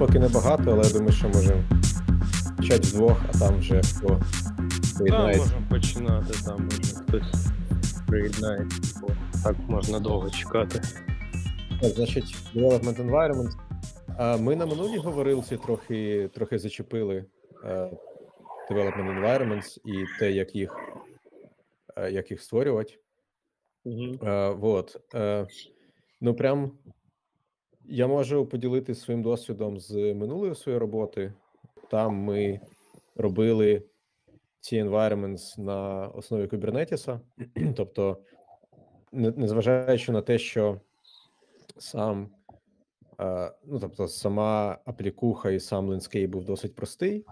поки небагато, але я думаю, що можемо почати вдвох, а там вже хто Там приєднається. можемо починати, там може хтось приєднається, бо так можна довго чекати. Так, значить, Development Environment. А ми на минулій говорилці трохи, трохи зачепили е, Development Environments і те, як їх, е, як їх створювати. Е, вот. Е, ну, прям я можу поділитися своїм досвідом з минулої своєї роботи. Там ми робили ці environments на основі Kubernetes. тобто, незважаючи на те, що сам, е, ну, тобто, сама аплікуха і сам лендскейп був досить простий.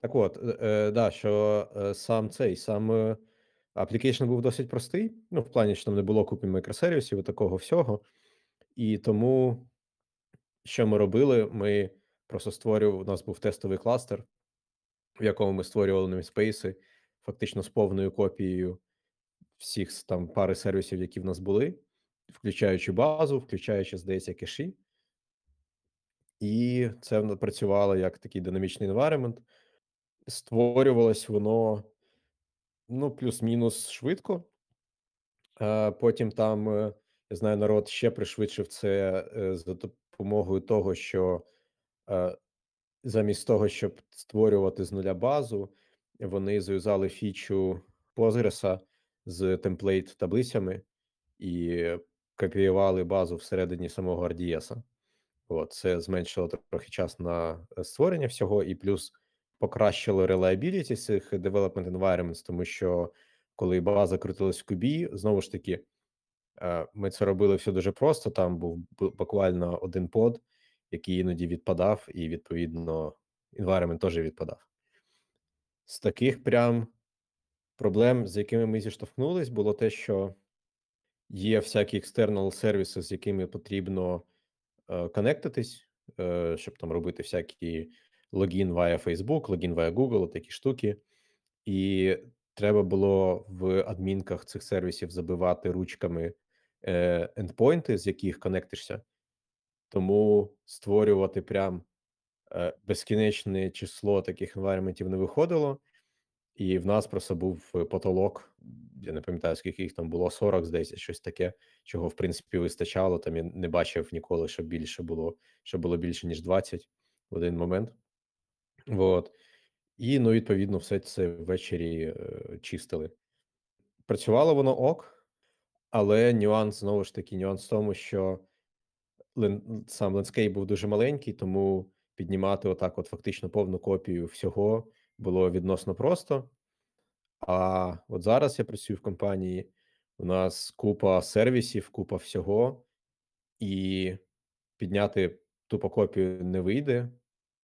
Так от, е, е, да, що сам цей сам application був досить простий. Ну, в плані, що там не було купи мікросервісів і такого всього. І тому, що ми робили, ми просто створювали, у нас був тестовий кластер, в якому ми створювали namespace, фактично з повною копією всіх там пари сервісів, які в нас були, включаючи базу, включаючи, здається, кеші. І це працювало як такий динамічний environment. Створювалось воно ну, плюс-мінус швидко. Потім там, е, я знаю, народ ще пришвидшив це е, допомогою того, що е, замість того, щоб створювати з нуля базу, вони зав'язали фічу Postgres з темплейт таблицями і копіювали базу всередині самого RDS. От, це зменшило трохи час на е, створення всього, і плюс покращило reliability цих development environments, тому що коли база крутилась в кубі, знову ж таки, ми це робили все дуже просто. Там був буквально один под, який іноді відпадав, і відповідно environment теж відпадав. З таких прям проблем, з якими ми зіштовхнулись, було те, що є всякі external сервіси, з якими потрібно е, конектитись, е, щоб там робити всякі логін via Facebook, логін via Google, такі штуки. І треба було в адмінках цих сервісів забивати ручками е, ендпойнти, з яких конектишся. Тому створювати прям е, безкінечне число таких environmentів не виходило. І в нас просто був е, потолок. Я не пам'ятаю, скільки їх там було 40, здається, щось таке, чого в принципі вистачало. Там я не бачив ніколи, щоб більше було, щоб було більше, ніж 20 в один момент. Вот. І, ну, відповідно, все це ввечері е, чистили. Працювало воно ок, але нюанс, знову ж таки, нюанс в тому, що сам лендскейп був дуже маленький, тому піднімати отак, от фактично повну копію всього було відносно просто. А от зараз я працюю в компанії, у нас купа сервісів, купа всього, і підняти тупо копію не вийде.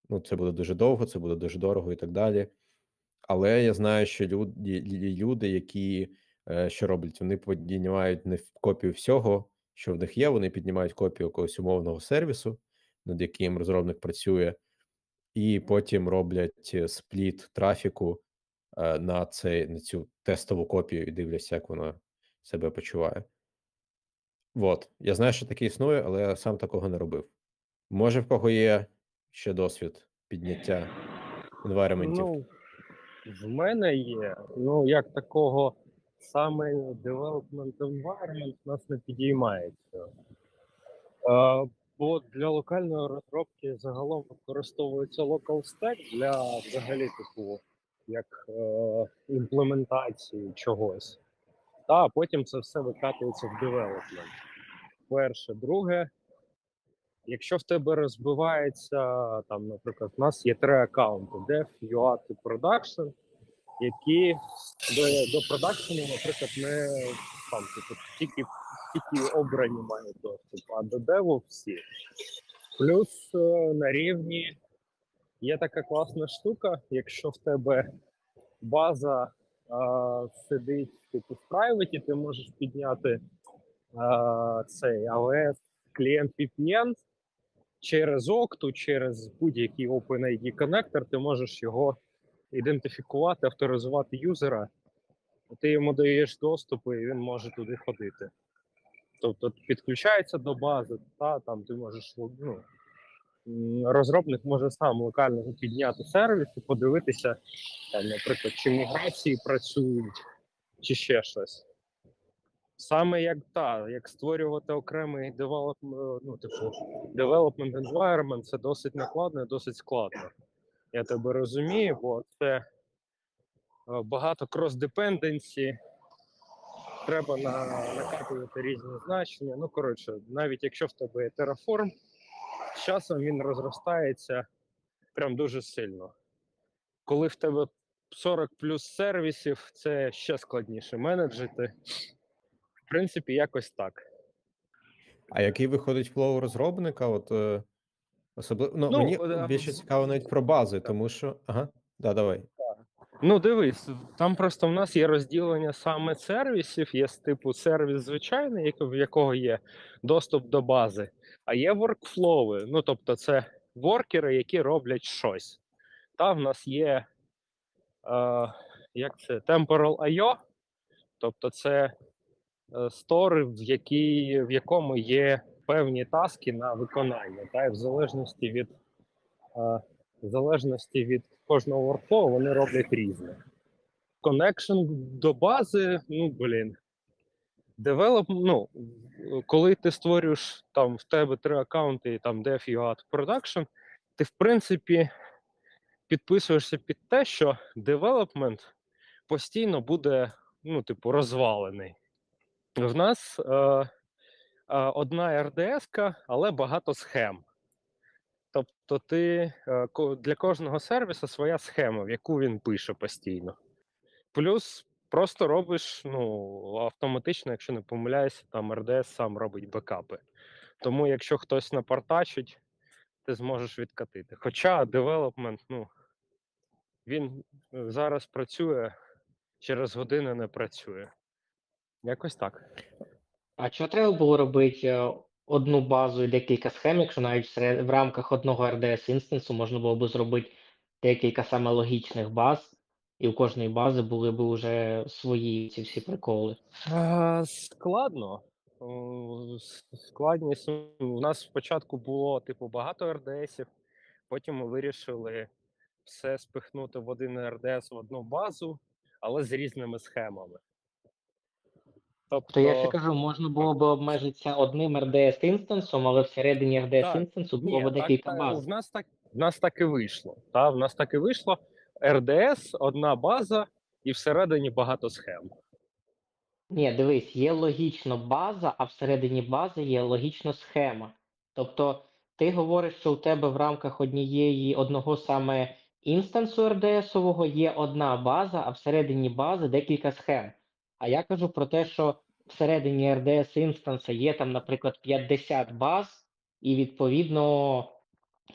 Ну, це буде дуже довго, це буде дуже дорого і так далі. Але я знаю, що люди, люди, які що роблять, вони піднімають не копію всього, що в них є. Вони піднімають копію якогось умовного сервісу, над яким розробник працює, і потім роблять е, спліт трафіку е, на цей на цю тестову копію і дивляться, як вона себе почуває. От, я знаю, що таке існує, але я сам такого не робив. Може, в кого є ще досвід підняття енвайроментів? Ну, в мене є. Ну, як такого саме development environment нас не підіймається. Бо для локальної розробки загалом використовується local stack для взагалі типу як е, імплементації чогось. Та потім це все викатується в development. Перше, друге, якщо в тебе розбивається, там, наприклад, у нас є три аккаунти: Dev, UAT і Production, які до, до продакшену, наприклад, не там, типу, тільки, тільки обрані мають доступ, а до деву всі. Плюс е, на рівні є така класна штука, якщо в тебе база е, сидить типу в прайветі, ти можеш підняти е, цей, але клієнт VPN через Octu, через будь-який OpenID коннектор, ти можеш його ідентифікувати, авторизувати юзера. Ти йому даєш доступ, і він може туди ходити. Тобто підключається до бази, та там ти можеш ну, розробник може сам локально підняти сервіс і подивитися, там, наприклад, чи міграції працюють, чи ще щось. Саме як та, як створювати окремий develop, ну, типу, development environment, це досить накладно і досить складно. Я тебе розумію, бо це е, багато cross-dependency, треба на, накатувати різні значення. Ну, коротше, навіть якщо в тебе є Terraform, з часом він розростається прям дуже сильно. Коли в тебе 40 плюс сервісів, це ще складніше менеджити. В принципі, якось так. А який виходить flow розробника? От е, особливо ну, Ну, мені е, більше цікаво навіть про бази, тому що. Ага, да, давай. Ну, дивись, там просто в нас є розділення саме сервісів, є типу сервіс звичайний, в якого є доступ до бази, а є воркфлови. Ну, тобто, це воркери, які роблять щось. Та в нас є е, як це, Temporal IO, тобто це е, стори, в, якій, в якому є певні таски на виконання. Та, і в залежності від е, в залежності від кожного workflow вони роблять різне. Connection до бази, ну блін. Develop, ну, коли ти створюєш там в тебе три аккаунти, і там Dev, UAT, Production, ти в принципі підписуєшся під те, що development постійно буде, ну, типу, розвалений. В нас е, одна RDS, але багато схем. Тобто, ти е, для кожного сервісу своя схема, в яку він пише постійно. Плюс просто робиш ну, автоматично, якщо не помиляюся, там RDS сам робить бекапи. Тому, якщо хтось напартачить, ти зможеш відкатити. Хоча девелопмент, ну, він е, зараз працює, через години не працює. Якось так. А чого треба було робити е, одну базу і декілька схем, якщо навіть в рамках одного RDS інстансу можна було б зробити декілька саме логічних баз, і у кожної бази були б вже свої ці всі приколи. А, складно. О, с- Складність. ну, У нас спочатку було типу багато РДСів, потім ми вирішили все спихнути в один РДС в одну базу, але з різними схемами. Тобто, То я ще кажу, можна було б обмежитися одним RDS інстансом, але всередині RDS Так. інстансу було б декілька баз. в нас так в нас так і вийшло. Та, в нас так і вийшло. РДС, одна база, і всередині багато схем. Ні, дивись, є логічно база, а всередині бази є логічно схема. Тобто ти говориш, що у тебе в рамках однієї одного саме інстансу RDS-ового є одна база, а всередині бази декілька схем. А я кажу про те, що всередині RDS інстанса є там, наприклад, 50 баз, і відповідно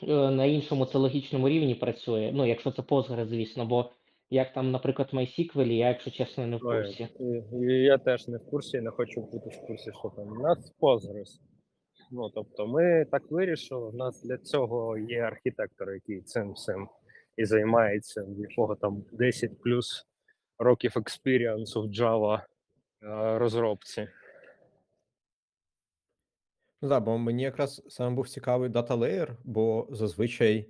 е, на іншому це логічному рівні працює. Ну, якщо це Postgres, звісно, бо як там, наприклад, MySQL, я, якщо чесно, не в курсі. І, і я теж не в курсі, не хочу бути в курсі, що там. У нас Postgres. Ну, тобто, ми так вирішили. У нас для цього є архітектор, який цим всім і займається, в якого там 10 плюс років експіріансу в Java е, розробці. Ну да, бо мені якраз саме був цікавий data layer, бо зазвичай,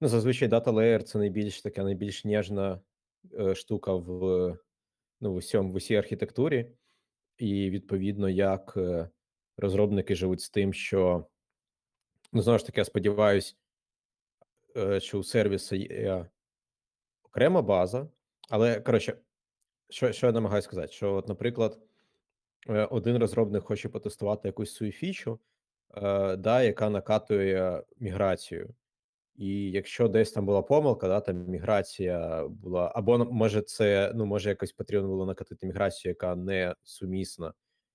ну, зазвичай data layer це найбільш така найбільш ніжна е, штука в, ну, в усьому, в усій архітектурі. І відповідно, як е, розробники живуть з тим, що, ну, знову ж таки, я сподіваюся, е, що у сервісу є окрема база, але коротше, що, що я намагаюся сказати, що, от, наприклад, е, один розробник хоче потестувати якусь свою фічу, е, да, яка накатує міграцію. І якщо десь там була помилка, да, там міграція була, або може це, ну, може якось потрібно було накатити міграцію, яка не сумісна,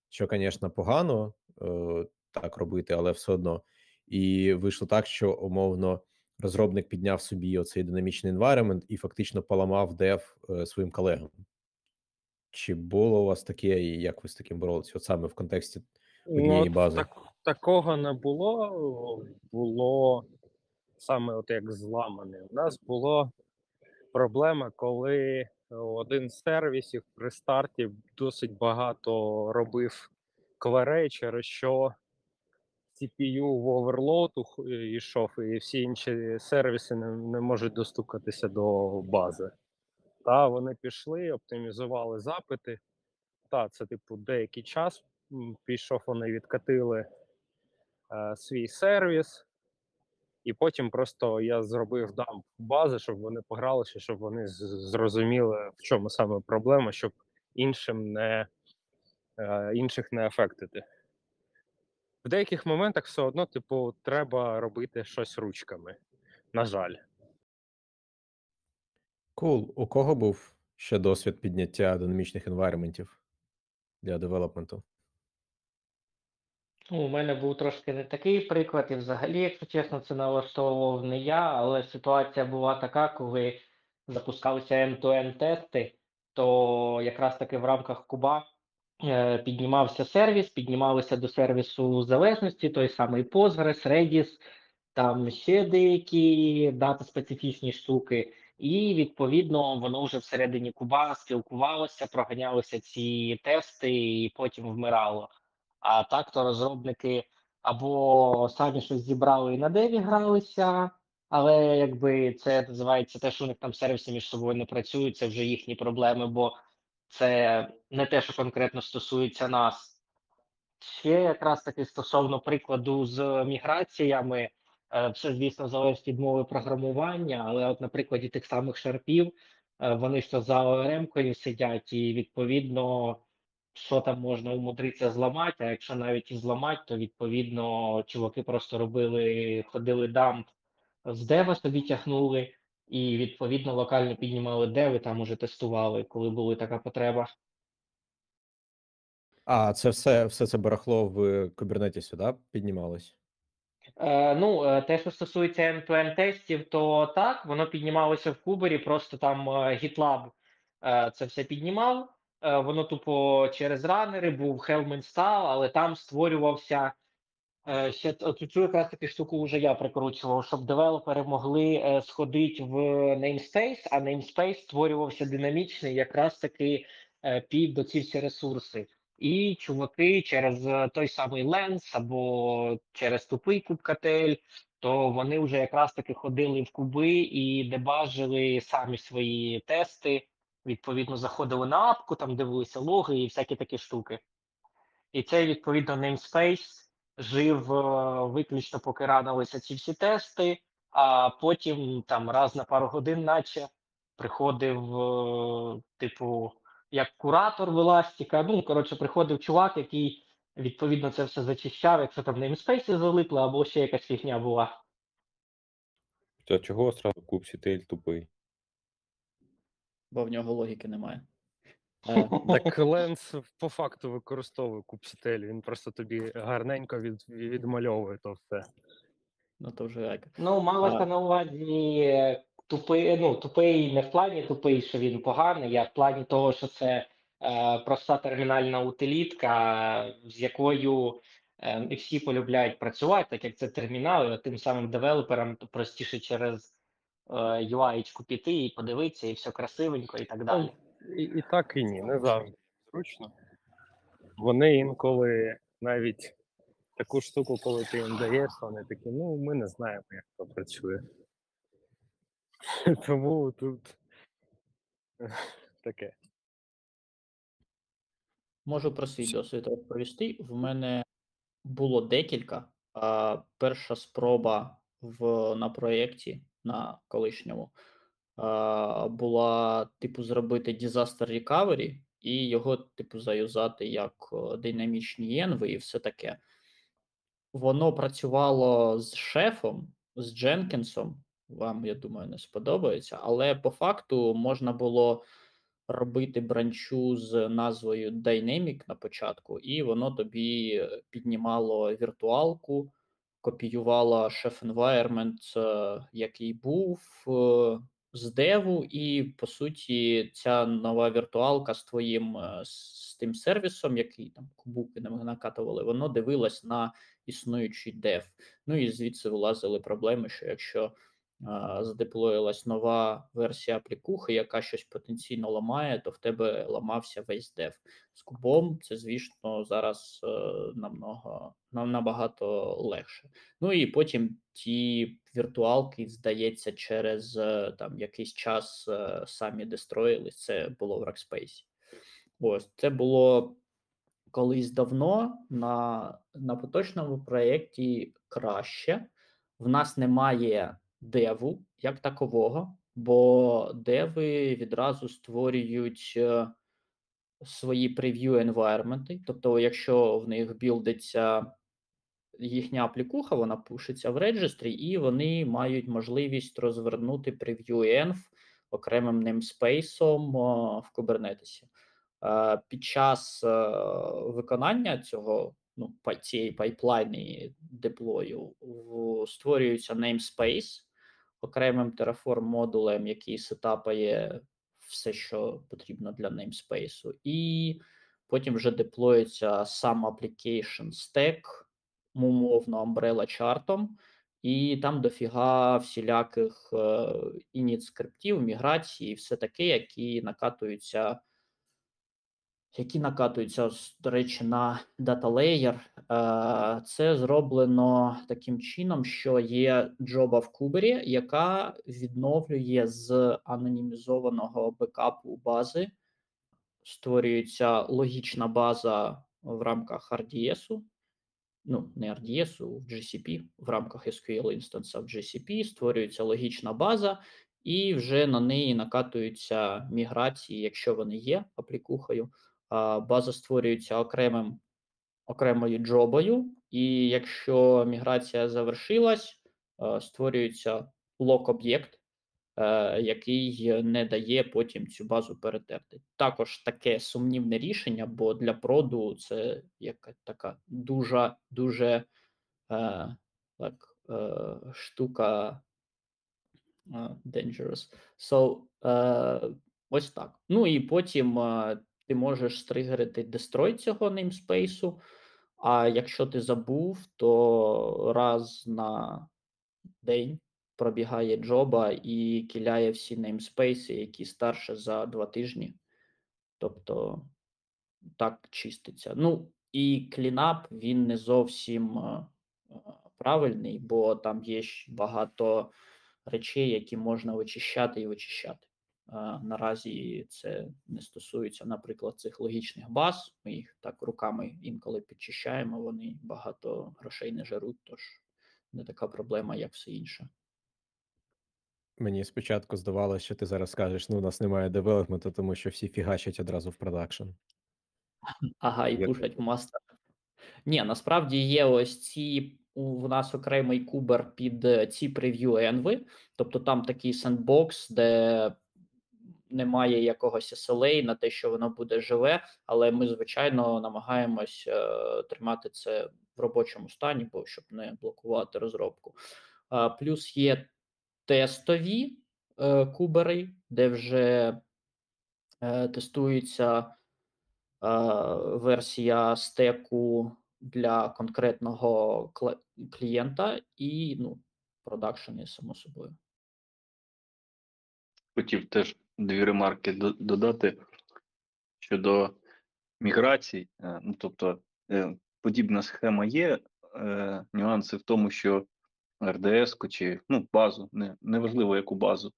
що, звісно, погано е, так робити, але все одно. І вийшло так, що умовно розробник підняв собі оцей динамічний environment і фактично поламав дев е, своїм колегам. Чи було у вас таке, і як ви з таким боролися? От саме в контексті однієї от бази. Так, такого не було. Було саме от як зламане. У нас була проблема, коли один з сервісів при старті досить багато робив кверей, через що CPU в overload йшов, і всі інші сервіси не, не можуть достукатися до бази. Та вони пішли, оптимізували запити. Та, це, типу, деякий час пішов, вони відкатили е, свій сервіс, і потім просто я зробив дамп бази, щоб вони погралися, щоб вони зрозуміли, в чому саме проблема, щоб іншим не е, інших не афектити. В деяких моментах все одно, типу, треба робити щось ручками. На жаль. Кул. У кого був ще досвід підняття динамічних енвайрментів для девелопменту? Ну, у мене був трошки не такий приклад, і взагалі, якщо чесно, це налаштовував не я, але ситуація була така, коли запускалися end-to-end тести, то якраз таки в рамках куба піднімався сервіс, піднімалися до сервісу залежності, той самий Postgres, Redis, там ще деякі дата-специфічні штуки, і відповідно воно вже всередині куба спілкувалося, проганялися ці тести, і потім вмирало. А так то розробники або самі щось зібрали і на деві гралися, але якби це називається те, що у них там сервіси між собою не працюють, це вже їхні проблеми, бо це не те, що конкретно стосується нас. Ще якраз таки стосовно прикладу з міграціями, е, все, звісно, залежить від мови програмування, але от на прикладі тих самих шарпів, е, вони то за ORM-кою сидять, і відповідно, що там можна умудритися зламати, а якщо навіть і зламати, то відповідно чуваки просто робили, ходили дамп з дева собі тягнули, і відповідно локально піднімали деви, там уже тестували, коли була така потреба. А, це все, все це барахло в Kubernetes, да, піднімалось? Е, ну, е, те, що стосується end-to-end тестів, то так, воно піднімалося в кубері, просто там е, GitLab е, це все піднімав. Е, воно тупо через ранери був Helm install, але там створювався ще т- цю якраз таки штуку вже я прикручував, щоб девелопери могли е, сходити в namespace, а namespace створювався динамічний, якраз таки е, під оці всі ресурси. І чуваки через е, той самий Lens або через тупий кубкатель, то вони вже якраз таки ходили в куби і дебажили самі свої тести. Відповідно, заходили на апку, там дивилися логи і всякі такі штуки. І цей відповідно namespace жив е, виключно, поки ранилися ці всі тести, а потім там раз на пару годин, наче приходив, е, типу, як куратор в Еластіка. Ну, коротше, приходив чувак, який відповідно це все зачищав, якщо там namespace залипли, або ще якась фігня була. А чого сразу кубсітель тупий? бо в нього логіки немає. Е, Так Ленс по факту використовує кубсітель, він просто тобі гарненько від, відмальовує то все. Ну то вже як. Ну, малося на увазі е, тупий, ну, тупий не в плані тупий, що він поганий, а в плані того, що це е, проста термінальна утилітка, з якою е, не всі полюбляють працювати, так як це термінал, і тим самим девелоперам простіше через е, UI піти і подивитися, і все красивенько і так далі. І, і так, і ні, не завжди зручно. Вони інколи навіть таку штуку, коли ти їм даєш, вони такі, ну ми не знаємо, як це працює. Тому тут таке. Можу про свій досвід розповісти. В мене було декілька. А, перша спроба в, на проєкті на колишньому була, типу, зробити disaster recovery і його, типу, заюзати як е, динамічні єнви і все таке. Воно працювало з шефом, з Дженкінсом. Вам, я думаю, не сподобається, але по факту можна було робити бранчу з назвою Dynamic на початку, і воно тобі піднімало віртуалку, копіювало шеф environment, е, який був е, з деву, і по суті, ця нова віртуалка з твоїм е, з тим сервісом, який там кубуки нам накатували, воно дивилось на існуючий дев. Ну і звідси вилазили проблеми, що якщо задеплоїлась нова версія аплікухи, яка щось потенційно ламає, то в тебе ламався весь дев. З кубом це, звісно, зараз е, намного нам набагато легше. Ну і потім ті віртуалки, здається, через е, там якийсь час е, самі дестроїлись. Це було в Rackspace. Ось це було колись давно на, на поточному проєкті краще. В нас немає деву як такового, бо деви відразу створюють е, свої прев'ю environment. Тобто, якщо в них білдиться їхня аплікуха, вона пушиться в реджестрі, і вони мають можливість розвернути прев'ю env окремим namespace в Kubernetes. Е, Під час е, виконання цього ну, цієї пайплайни деплою в- створюється namespace окремим Terraform модулем, який сетапає все, що потрібно для namespace, і потім вже деплоїться сам application stack, умовно umbrella чартом, і там дофіга всіляких е, ініт скриптів, міграції, все таке, які накатуються які накатуються, до речі, на Data Layer. Е, Це зроблено таким чином, що є джоба в кубері, яка відновлює з анонімізованого бекапу бази. Створюється логічна база в рамках RDS, ну, не RDS, в GCP, в рамках SQL інстанса в GCP, створюється логічна база, і вже на неї накатуються міграції, якщо вони є аплікухою. База створюється окремим окремою джобою, і якщо міграція завершилась, створюється лок-об'єкт, е, який не дає потім цю базу перетерти. Також таке сумнівне рішення, бо для проду це яка така дуже дуже е, так, е, штука dangerous. So, ось так. Ну і потім ти можеш стригерити дестрой цього namespace, а якщо ти забув, то раз на день пробігає джоба і кіляє всі namespace, які старше за два тижні. Тобто так чиститься. Ну і клінап він не зовсім е, правильний, бо там є багато речей, які можна вичищати і вичищати. Е, Наразі це не стосується, наприклад, цих логічних баз. Ми їх так руками інколи підчищаємо. Вони багато грошей не жаруть, тож не така проблема, як все інше. Мені спочатку здавалося, що ти зараз скажеш, ну, у нас немає девелопменту, тому що всі фігачать одразу в продакшн. Ага, і пушать в мастер. Ні, насправді є ось ці у в нас окремий кубер під е, ці прев'ю енви, тобто там такий сендбокс, де немає якогось SLA на те, що воно буде живе, але ми, звичайно, намагаємось е, тримати це в робочому стані, бо щоб не блокувати розробку. А, плюс є тестові е, кубери, де вже е, тестується е, версія стеку для конкретного клієнта, і ну, продакшн є само собою. хотів теж дві ремарки додати щодо міграцій. Е, Ну, тобто, е, подібна схема є. е, Нюанси в тому, що RDS чи ну, базу, не, неважливо яку базу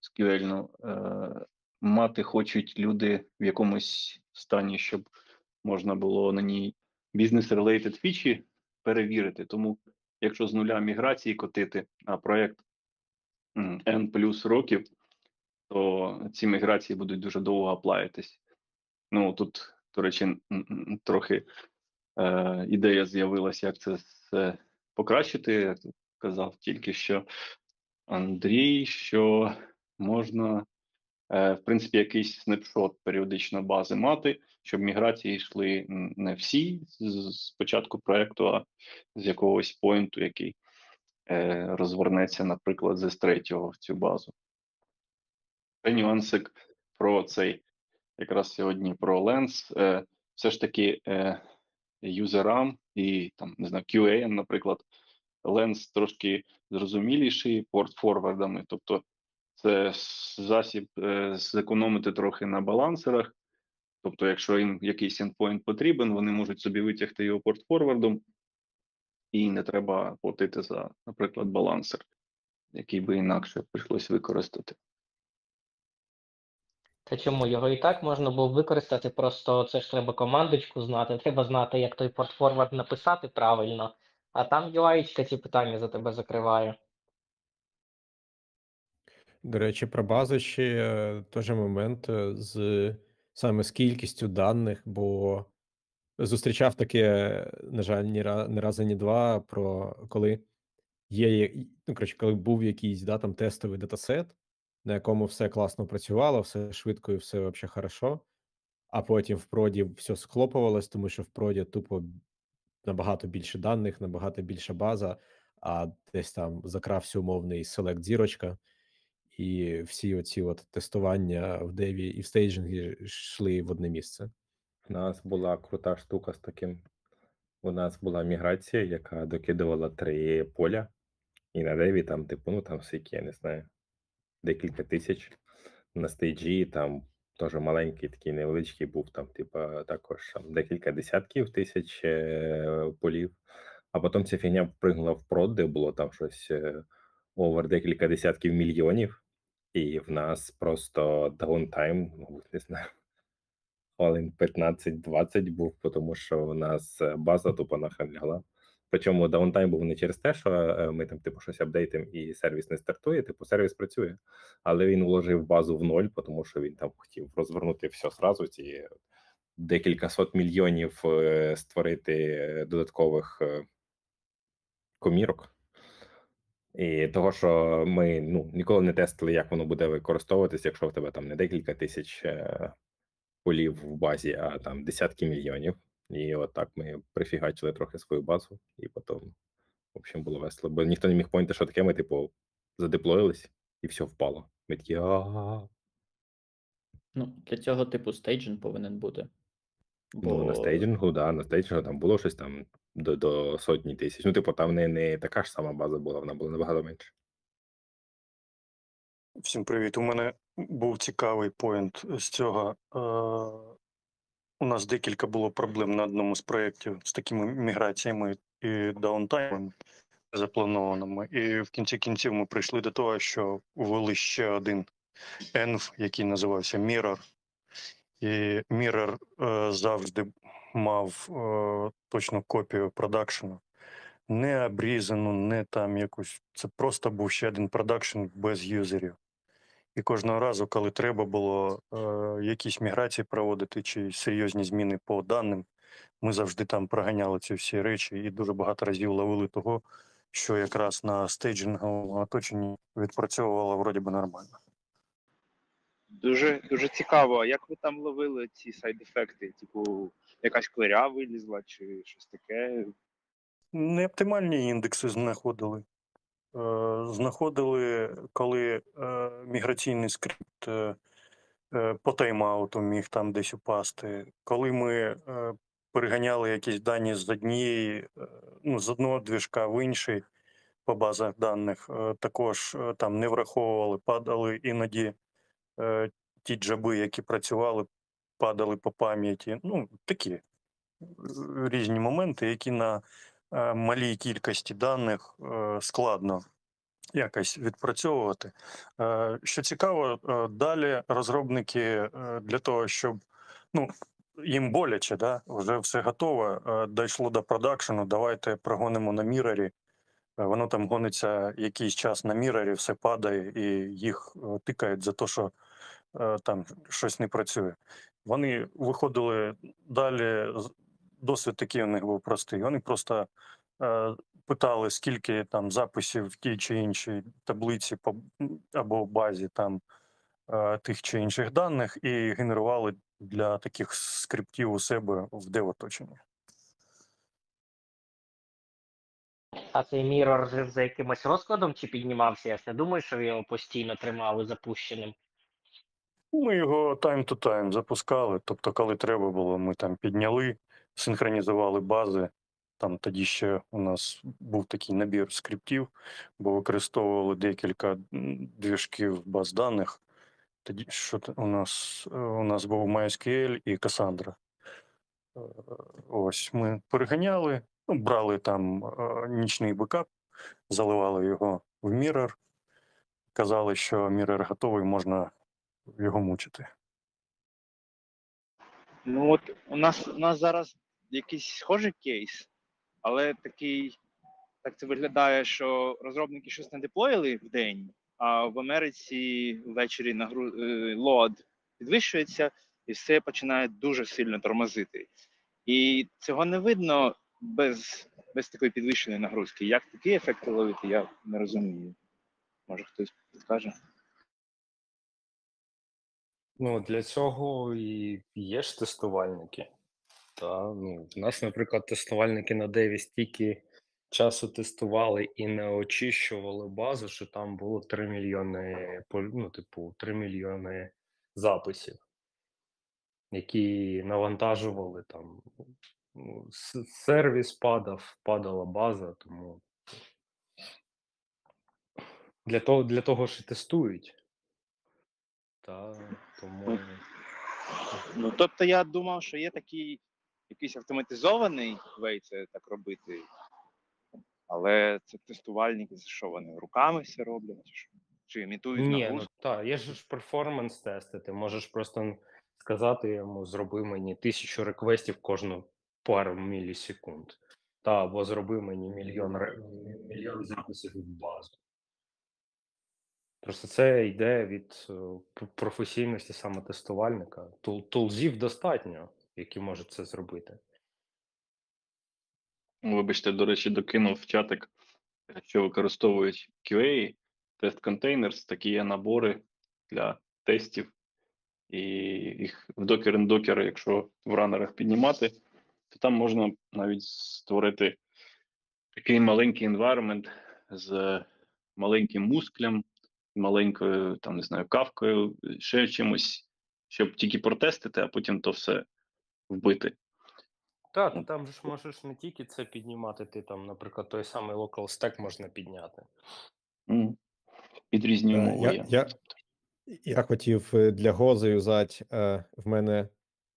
SQL, е, мати хочуть люди в якомусь стані, щоб можна було на ній бізнес-related фічі перевірити. Тому, якщо з нуля міграції котити, а проект N плюс років, то ці міграції будуть дуже довго аплаїтись. Ну тут, до речі, трохи е, ідея з'явилася, як це все покращити. Як казав тільки що Андрій, що можна, е, в принципі, якийсь снапшот періодично бази мати, щоб міграції йшли не всі з, початку проекту, а з якогось поінту, який е, розвернеться, наприклад, з S3 в цю базу. Це нюансик про цей, якраз сьогодні про Lens. Е, все ж таки е, юзерам і там не знаю, QA, наприклад, ленс трошки зрозуміліший порт. Тобто це засіб е, зекономити трохи на балансерах. Тобто, якщо їм якийсь endpoint потрібен, вони можуть собі витягти його порт і не треба платити за, наприклад, балансер, який би інакше прийшлось використати. Та чому його і так можна було використати, просто це ж треба командочку знати, треба знати, як той портфорвард написати правильно, а там UI ці питання за тебе закриває. До речі, про базу ще е, теж момент е, з саме з кількістю даних, бо зустрічав таке, на жаль, ні, ра- ні разу, ні два, про коли є- ну, коротше, коли був якийсь да, там тестовий датасет, на якому все класно працювало, все швидко і все взагалі хорошо, а потім в проді все схлопувалось, тому що в проді тупо набагато більше даних, набагато більша база, а десь там закрався умовний селект зірочка, і всі оці от тестування в деві і в стейджингі йшли в одне місце. У нас була крута штука з таким. У нас була міграція, яка докидувала три поля, і на деві там, типу, ну там скільки, я не знаю, декілька тисяч. На стейджі там теж маленький, такий невеличкий був, там, типу, також там, декілька десятків тисяч е, полів. А потім ця фігня впригнула в прод, де було там щось е, over декілька десятків мільйонів, і в нас просто downtime, ну, не знаю, хвилин 15-20 був, тому що у нас е, база тупо нахрен лягла. Причому downtime був не через те, що е, ми там, типу, щось апдейтимо і сервіс не стартує. Типу, сервіс працює, але він вложив базу в ноль, тому що він там хотів розвернути все зразу. Ці декілька сот мільйонів е, створити додаткових е, комірок. І того, що ми ну, ніколи не тестили, як воно буде використовуватись, якщо в тебе там не декілька тисяч полів в базі, а там десятки мільйонів. І от так ми прифігачили трохи свою базу, і потім, в общем, було весело. Бо ніхто не міг поняти, що таке. Ми, типу, задеплоїлись, і все впало. Ми такі а Ну, для цього типу стейджинг повинен бути. Ну, на стейджингу, да, на стейджингу там було щось там до, до сотні тисяч. Ну, типу, там не, не така ж сама база була, вона була набагато менше. Всім привіт. У мене був цікавий point з цього. У нас декілька було проблем на одному з проєктів з такими міграціями і даунтаймами запланованими. І в кінці кінців ми прийшли до того, що ввели ще один env, який називався Mirror. І Mirror е, завжди мав е, точну копію продакшену. Не обрізану, не там якусь. Це просто був ще один production без юзерів. І кожного разу, коли треба було е, якісь міграції проводити чи серйозні зміни по даним, ми завжди там проганяли ці всі речі і дуже багато разів ловили того, що якраз на стейджинговому оточенні відпрацьовувало вроді би нормально. Дуже дуже цікаво. А як ви там ловили ці сайд-ефекти? Типу, якась клеря вилізла чи щось таке? Неоптимальні індекси знаходили. Е, знаходили, коли е, міграційний скрипт е, по тайм-ауту міг там десь упасти. Коли ми переганяли якісь дані з однієї, ну, з одного двіжка в інший по базах даних, також там не враховували, падали іноді ті джаби, які працювали, падали по пам'яті. Ну, такі різні моменти, які на малій кількості даних е, складно якось відпрацьовувати. Е, Що цікаво, е, далі розробники е, для того, щоб ну. Їм боляче, да? вже все готово. е, Дійшло до продакшену. Давайте прогонимо на мірорі. Е, Воно там гониться якийсь час на мірорі, все падає, і їх е, тикають за те, що е, там щось не працює. Вони виходили далі. Досвід такий у них був простий. Вони просто е, питали, скільки там записів в тій чи іншій таблиці по, або базі там е, тих чи інших даних, і генерували для таких скриптів у себе в дев-оточенні. А цей Mirror жив за якимось розкладом чи піднімався? Я ж не думаю, що ви його постійно тримали запущеним. Ми його time to time запускали. Тобто, коли треба було, ми там підняли, синхронізували бази Там тоді ще у нас був такий набір скриптів, бо використовували декілька двіжків баз даних. Тоді що у нас е, у нас був MySQL і Cassandra. Е, Ось ми переганяли, ну, брали там е, нічний бекап, заливали його в Mirror, казали, що Mirror готовий, можна його мучити. Ну от у нас у нас зараз якийсь схожий кейс, але такий так це виглядає, що розробники щось надеплоїли в день, а в Америці ввечері нагру... е, лод підвищується і все починає дуже сильно тормозити. І цього не видно без, без такої підвищеної нагрузки. Як такий ефект ловити, я не розумію. Може хтось підкаже? Ну, для цього і є ж тестувальники. Та, ну, в нас, наприклад, тестувальники на Деві стільки часу тестували і не очищували базу, що там було 3 мільйони, пол- ну, типу, 3 мільйони записів, які навантажували там. Ну, с- сервіс падав, падала база, тому для того, для того ж і тестують. Та, тому. Ну, тобто я думав, що є такий якийсь автоматизований вей це так робити. Але це тестувальники, що вони руками все роблять? Чи, імітують Ні, ну так, є ж перформанс тести. Ти можеш просто сказати йому, зроби мені тисячу реквестів кожну пару мілісекунд. Та, або зроби мені мільйон, мільйон записів в базу. Просто це йде від е, професійності саме тестувальника. Тул, тулзів достатньо, які можуть це зробити. Вибачте, до речі, докинув в чатик, що використовують QA, Test Containers, такі є набори для тестів, і їх в Docker, якщо в ранерах піднімати, то там можна навіть створити такий маленький environment з маленьким мусклем, маленькою, там, не знаю, кавкою, ще чимось, щоб тільки протестити, а потім то все вбити. Так, ну там же ж можеш не тільки це піднімати, ти там, наприклад, той самий local stack можна підняти. Під різні Е, умови Я, я, я хотів е, для Го зав'язати. е, В мене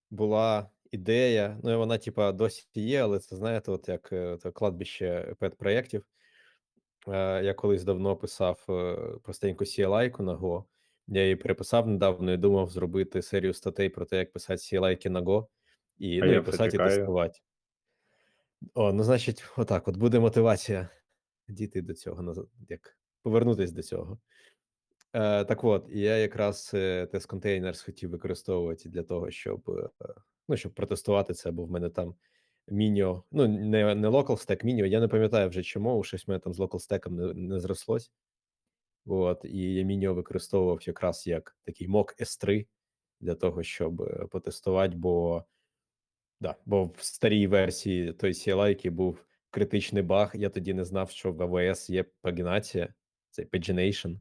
була ідея, ну і вона, типа, досі є, але це знаєте, от як то кладбище пет-проєктів. Е, Я колись давно писав е, простеньку CLI-ку на Go. Я її переписав недавно і думав зробити серію статей про те, як писати CLI-ки на Go, і, А ну, і писати і тестувати. О, ну, значить, отак, от буде мотивація дійти до цього, як повернутися до цього. Е, так от, і я якраз е, тест контейнерс хотів використовувати для того, щоб, е, ну, щоб протестувати це, бо в мене там мініо, ну, не, не local stack, мініо, я не пам'ятаю вже чому, щось в мене там з local stack не, не зрослось. От, і я мініо використовував якраз як такий mock S3 для того, щоб е, потестувати, бо, да, бо в старій версії той CLI був критичний баг. Я тоді не знав, що в AWS є пагінація, це pagination,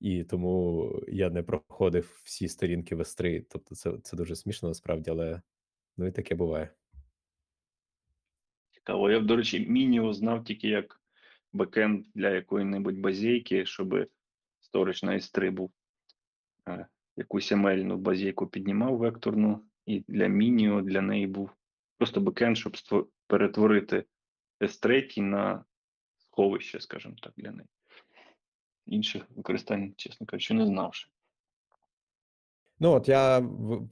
і тому я не проходив всі сторінки в S3. Тобто це, це дуже смішно насправді, але ну і таке буває. Цікаво. Я, до речі, Мініо знав тільки як бекенд для якої-небудь базейки, щоб сторож на S3 був. Е, Якусь ML-ну базейку піднімав векторну, і для Мініо для неї був просто бекенд, щоб перетворити S3 на сховище, скажімо так, для неї. Інших використань, чесно кажучи, не знав. ще. Ну, от я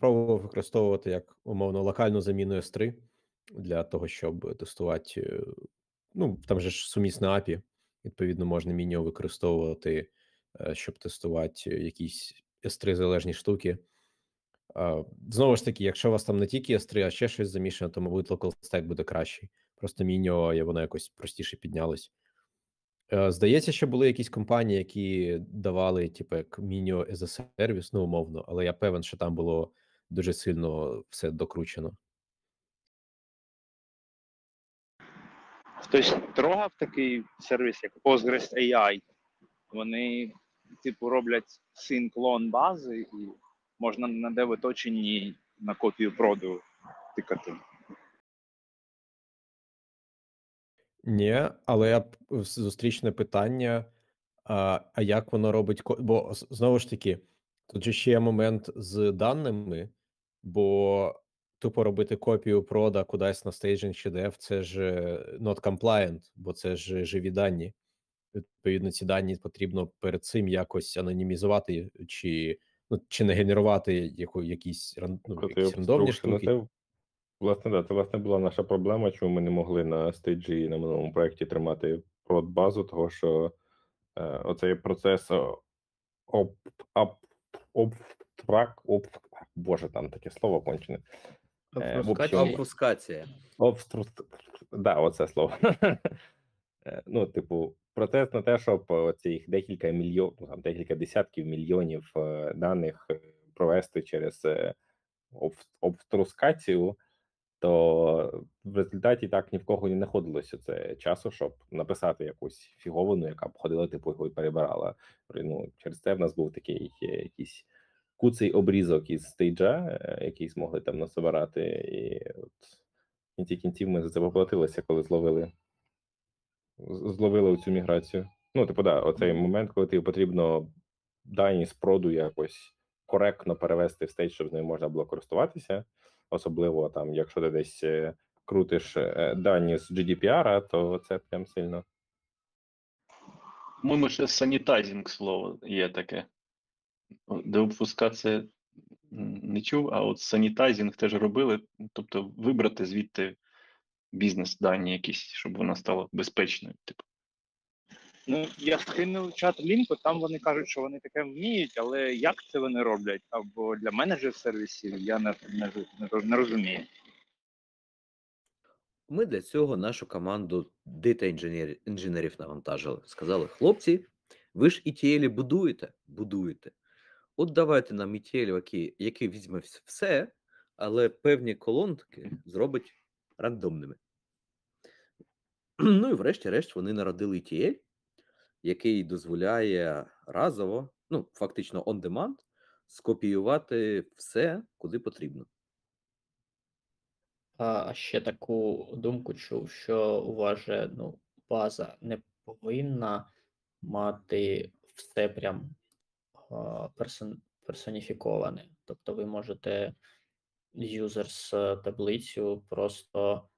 пробував використовувати як умовно локальну заміну S3 для того, щоб тестувати. е, Ну, там же ж сумісне API, відповідно, можна мініо використовувати, е, щоб тестувати якісь S3 залежні штуки. Знову ж таки, якщо у вас там не тільки S3, а ще щось замішане, то, мабуть, local stack буде кращий. Просто мініо, воно якось простіше піднялось. Е, Здається, що були якісь компанії, які давали, типу, як мініо as a service, ну, умовно, але я певен, що там було дуже сильно все докручено. Хтось трогав такий сервіс, як Postgres AI. Вони, типу, роблять синклон бази, і можна на дев-оточенні на копію проду тикати. Ні, але з- зустрічне питання: а, а як воно робить Бо знову ж таки, тут же ще є момент з даними, бо тупо робити копію прода кудись на staging чи dev, це ж е, not compliant, бо це ж живі дані. Відповідно, ці дані потрібно перед цим якось анонімізувати, чи, ну, чи не генерувати яку, якісь, ран- ну, якісь рандомні. Ну, штуки. Це, власне, да, це власне була наша проблема, чому ми не могли на стейджі на минулому проєкті тримати прод базу, того що е, оцей процес о, оп, ап, оп, трак, оп, боже, там таке слово кончене. Е, Обфускація. Обстру... Да, оце слово. Е, ну, типу, процес на те, щоб оцих декілька мільйонів, ну, там декілька десятків мільйонів е, даних е, провести через е, обфускацію, то в результаті так ні в кого не знаходилося це часу, щоб написати якусь фіговину, яка б ходила, типу, його і перебирала. Ну, через це в нас був такий е, якийсь куций обрізок із стейджа, е, який змогли там насобирати, і от в кінці кінців ми за це поплатилися, коли зловили зловили цю міграцію. Ну, типу, да, оцей момент, коли тобі потрібно дані з проду якось коректно перевести в stage, щоб з ними можна було користуватися. Особливо там, якщо ти десь е, крутиш е, дані з GDPR, то це прям сильно. По-моєму, ще sanitizing слово є таке. Деобфускація м, не чув, а от sanitizing теж робили. Тобто вибрати звідти бізнес-дані якісь, щоб вона стала безпечною. Типу. Ну, я скинув чат лінку, там вони кажуть, що вони таке вміють, але як це вони роблять? Або для менеджерів сервісів я не, не, не, не розумію. Ми для цього нашу команду дата інженер- інженерів навантажили. Сказали, хлопці, ви ж ETL будуєте? Будуєте. От давайте нам ETL, який, який візьме все, але певні колонки зробить рандомними. Ну і врешті-решт вони народили ETL, який дозволяє разово, ну, фактично on demand, скопіювати все, куди потрібно. А ще таку думку чув, що у вас ну, база не повинна мати все прям персон, персоніфіковане. Тобто ви можете users таблицю просто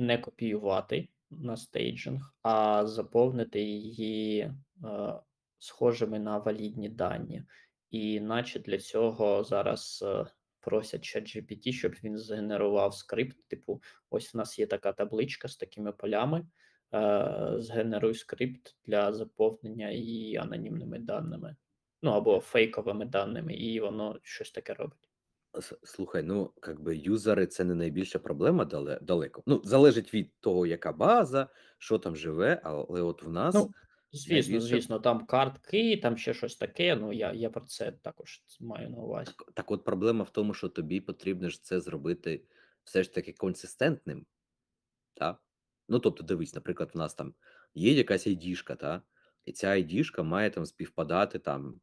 не копіювати на стейджинг, а заповнити її е, схожими на валідні дані. І наче для цього зараз е, просять ChatGPT, щоб він згенерував скрипт. Типу, ось у нас є така табличка з такими полями. Е, згенеруй скрипт для заповнення її анонімними даними, ну або фейковими даними, і воно щось таке робить. Слухай, ну как би юзери це не найбільша проблема дале, далеко. Ну, залежить від того, яка база, що там живе, але от в нас Ну, звісно, найбільше- звісно, там картки, там ще щось таке. Ну, я, я про це також маю на увазі. Так, так от проблема в тому, що тобі потрібно ж це зробити все ж таки консистентним. Та? Ну, тобто, дивись, наприклад, в нас там є якась айдішка, та? і ця айдішка має там співпадати там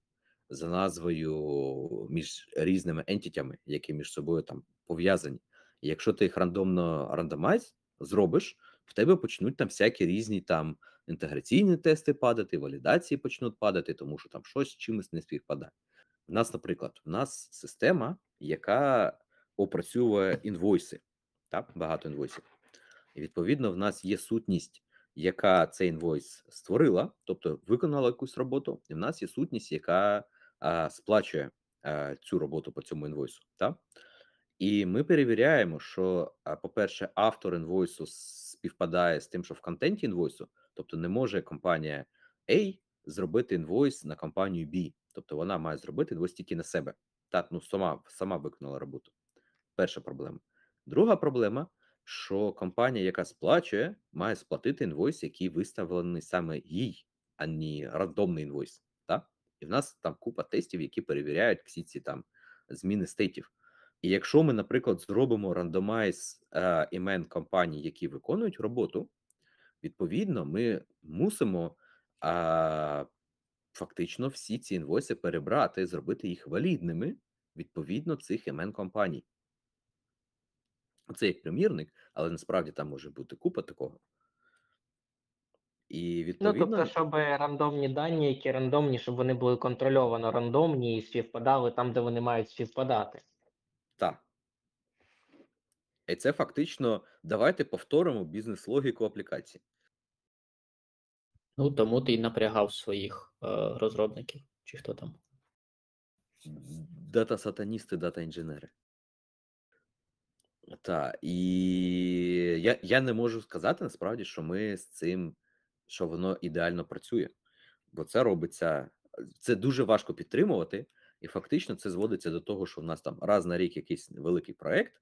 за назвою між різними ентітями, які між собою там пов'язані. І якщо ти їх рандомно рандомайз зробиш, в тебе почнуть там всякі різні там інтеграційні тести падати, валідації почнуть падати, тому що там щось чимось не співпадає. В нас, наприклад, в нас система, яка опрацьовує інвойси, так, багато інвойсів. І відповідно, в нас є сутність, яка цей інвойс створила, тобто виконала якусь роботу, і в нас є сутність, яка сплачує цю роботу по цьому інвойсу. Так? І ми перевіряємо, що, по-перше, автор інвойсу співпадає з тим, що в контенті інвойсу, тобто не може компанія A зробити інвойс на компанію B, тобто вона має зробити інвойс тільки на себе. Так, ну сама, сама виконала роботу. Перша проблема. Друга проблема, що компанія, яка сплачує, має сплатити інвойс, який виставлений саме їй, а не рандомний інвойс. І в нас там купа тестів, які перевіряють всі ці там зміни стейтів. І якщо ми, наприклад, зробимо рандомайз е, імен компаній, які виконують роботу, відповідно, ми мусимо е, фактично всі ці інвойси перебрати, зробити їх валідними відповідно цих імен компаній. Це як примірник, але насправді там може бути купа такого. І Ну, відповідно, тобто, щоб рандомні дані, які рандомні, щоб вони були контрольовано рандомні і співпадали там, де вони мають співпадати. так. І це фактично давайте повторимо бізнес-логіку аплікації. Ну, тому ти й напрягав своїх е, розробників, чи хто там. Дата-сатаністи, дата-інженери. Так, і я, я не можу сказати насправді, що ми з цим, що воно ідеально працює. Бо це робиться, це дуже важко підтримувати, і фактично це зводиться до того, що в нас там раз на рік якийсь великий проект.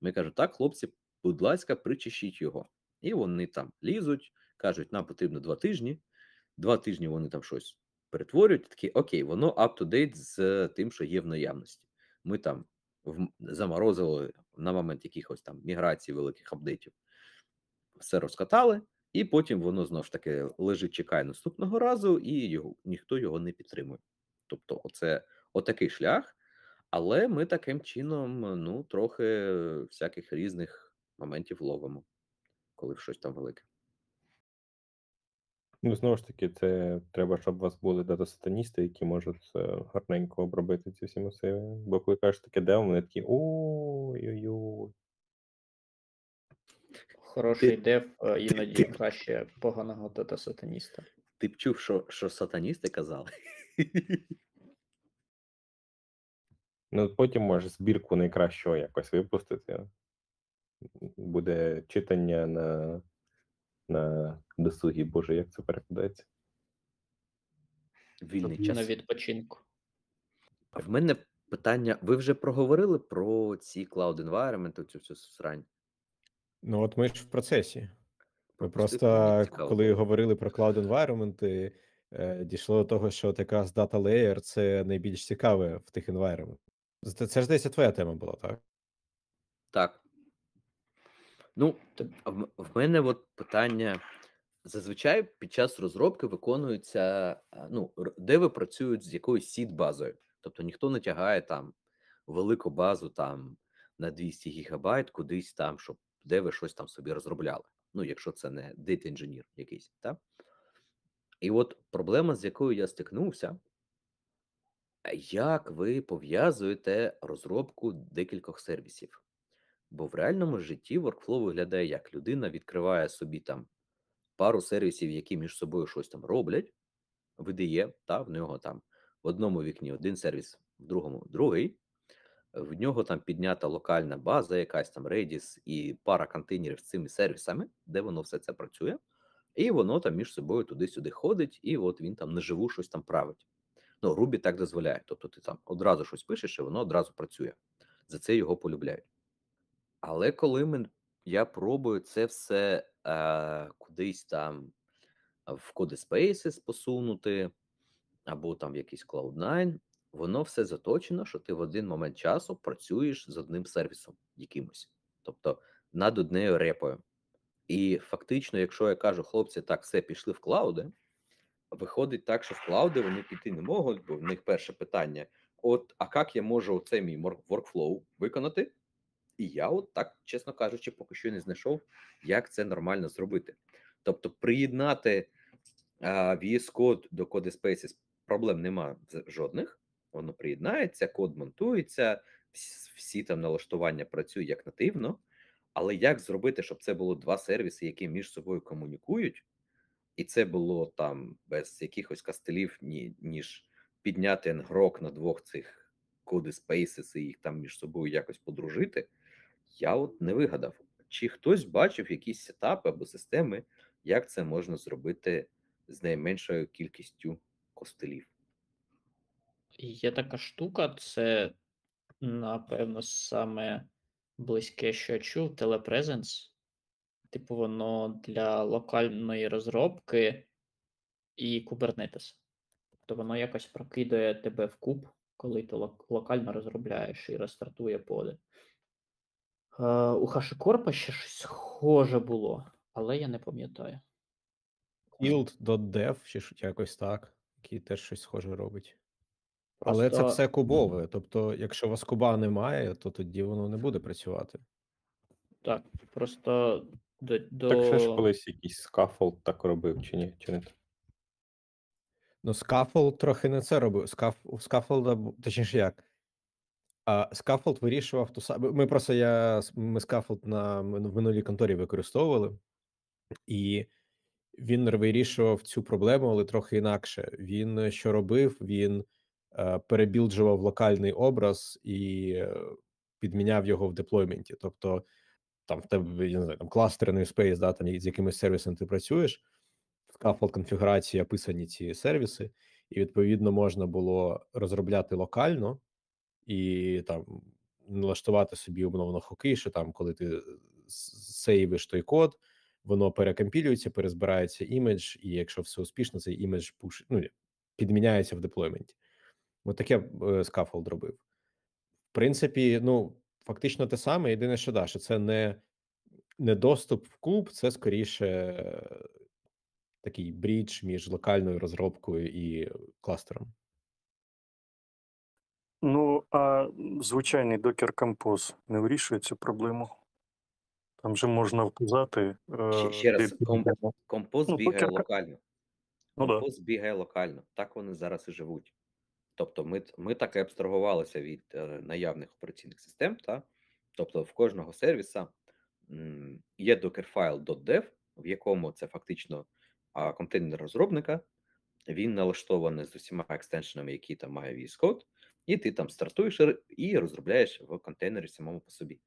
Ми кажемо, так, хлопці, будь ласка, причешіть його. І вони там лізуть, кажуть, нам потрібно два тижні. Два тижні вони там щось перетворюють. Такі, окей, воно up-to-date з тим, що є в наявності. Ми там заморозили на момент якихось там міграцій, великих апдейтів. Все розкатали, і потім воно знову ж таки лежить, чекає наступного разу, і його ніхто його не підтримує. Тобто, оце отакий шлях. Але ми таким чином, ну, трохи всяких різних моментів ловимо, коли щось там велике. Ну, знову ж таки, це треба, щоб у вас були дата-сатаністи, які можуть е, гарненько обробити ці всі масиви. Бо коли кажеш таке демо, вони такі ой-ой-ой. Хороший Ти- дев е, іноді ти- краще поганого дата-сатаніста. Ти б чув, що, що сатаністи казали? Ну, потім можеш збірку найкращого якось випустити. Буде читання на, на досугі, боже, як це перекладається? Вільний На час. відпочинку. А в мене питання: ви вже проговорили про ці cloud environment, цю всю срань? Ну, от ми ж в процесі. Ми просто, коли говорили про cloud environment, е, дійшло до того, що така з data layer це найбільш цікаве в тих environment. Це, ж здається, твоя тема була, так? Так. Ну, в, мене от питання. Зазвичай під час розробки виконуються, ну, р- деви працюють з якоюсь сід базою. Тобто ніхто не тягає там велику базу там на 200 гігабайт кудись там, щоб деви щось там собі розробляли. Ну, якщо це не data інженір якийсь, так? І от проблема, з якою я стикнувся, як ви пов'язуєте розробку декількох сервісів? Бо в реальному житті workflow виглядає як людина відкриває собі там пару сервісів, які між собою щось там роблять, видає, та в нього там в одному вікні один сервіс, в другому другий. В нього там піднята локальна база, якась там Redis і пара контейнерів з цими сервісами, де воно все це працює, і воно там між собою туди-сюди ходить, і от він там наживу щось там править. Ну, Ruby так дозволяє. Тобто ти там одразу щось пишеш, і воно одразу працює. За це його полюбляють. Але коли ми, я пробую це все е, кудись там в Codespaces посунути, або там в якийсь Cloud9, воно все заточено, що ти в один момент часу працюєш з одним сервісом якимось, тобто над однею репою. І фактично, якщо я кажу, хлопці, так, все пішли в клауди, виходить так, що в клауди вони піти не можуть, бо в них перше питання: от, а як я можу оцей мій workflow виконати? І я, от так, чесно кажучи, поки що не знайшов, як це нормально зробити. Тобто, приєднати VS Code до Codespaces проблем нема з- жодних. Воно приєднається, код монтується, всі, там налаштування працюють як нативно. Але як зробити, щоб це було два сервіси, які між собою комунікують, і це було там без якихось кастелів, ні, ніж підняти енгрок на двох цих Codespaces і їх там між собою якось подружити, я от не вигадав. Чи хтось бачив якісь сетапи або системи, як це можна зробити з найменшою кількістю костелів? Є така штука, це, напевно, саме близьке, що я чув, телепрезенс. Типу, воно для локальної розробки і Kubernetes. Тобто воно якось прокидає тебе в куб, коли ти локально розробляєш і рестартує поди. Е, у HashiCorp ще щось схоже було, але я не пам'ятаю. Field.dev чи якось так, який теж щось схоже робить. Але це все кубове. Тобто, якщо у вас куба немає, то тоді воно не буде працювати. Так, просто До, Так ще ж колись якийсь скафолд так робив, чи ні? Чи не? Ну, Scaffold трохи не це робив. Скаф... У Scaffold, точніше як. А Scaffold вирішував ту саму. Ми просто я ми Scaffold на в минулій конторі використовували, і він вирішував цю проблему, але трохи інакше. Він е, що робив? Він перебілджував локальний образ і е, підміняв його в деплойменті. Тобто, там в тебе я не знаю, там кластерний space, да, там з якимось сервісом ти працюєш. В конфігурації описані ці сервіси, і відповідно можна було розробляти локально і там налаштувати собі умовно хуки, що там, коли ти сейвиш той код, воно перекомпілюється, перезбирається імідж, і якщо все успішно, цей image push, ну, підміняється в деплойменті. От таке е, Skaffold робив. В принципі, ну, фактично те саме. Єдине, що да, що це не, не доступ в куб, це скоріше е, такий bridge між локальною розробкою і кластером. Ну, а звичайний Docker Compose не вирішує цю проблему. Там же можна вказати. Ще, е, ще раз, де ком, композ Ну, бігає локально. Ну да. Бігає локально. Так вони зараз і живуть. Тобто, ми, ми так і абстрагувалися від е, наявних операційних систем. Та? Тобто, в кожного сервіса м, є dockerfile.dev, в якому це фактично а, контейнер розробника. Він налаштований з усіма екстеншенами, які там має VS Code, і ти там стартуєш і розробляєш в контейнері самому по собі.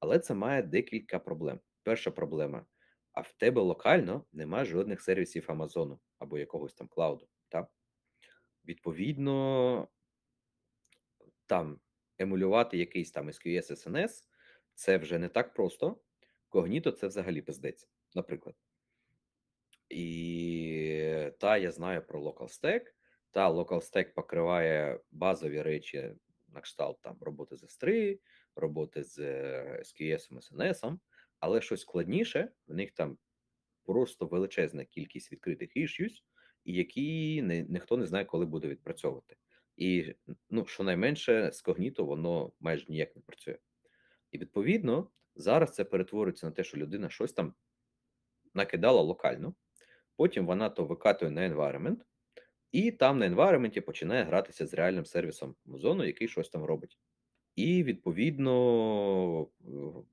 Але це має декілька проблем. Перша проблема: а в тебе локально немає жодних сервісів Амазону або якогось там клауду. Так? Відповідно, там емулювати якийсь там SQS SNS це вже не так просто. Когніто це взагалі пиздець, наприклад. І та я знаю про Local Stack. Та Local Stack покриває базові речі на кшталт там роботи з S3, роботи з е, SQS, SNS, але щось складніше, в них там просто величезна кількість відкритих issues, і які не, ніхто не знає, коли буде відпрацьовувати. І ну, щонайменше з когніто воно майже ніяк не працює. І відповідно зараз це перетворюється на те, що людина щось там накидала локально, потім вона то викатує на environment, і там на environment починає гратися з реальним сервісом Amazon, який щось там робить. І відповідно, е,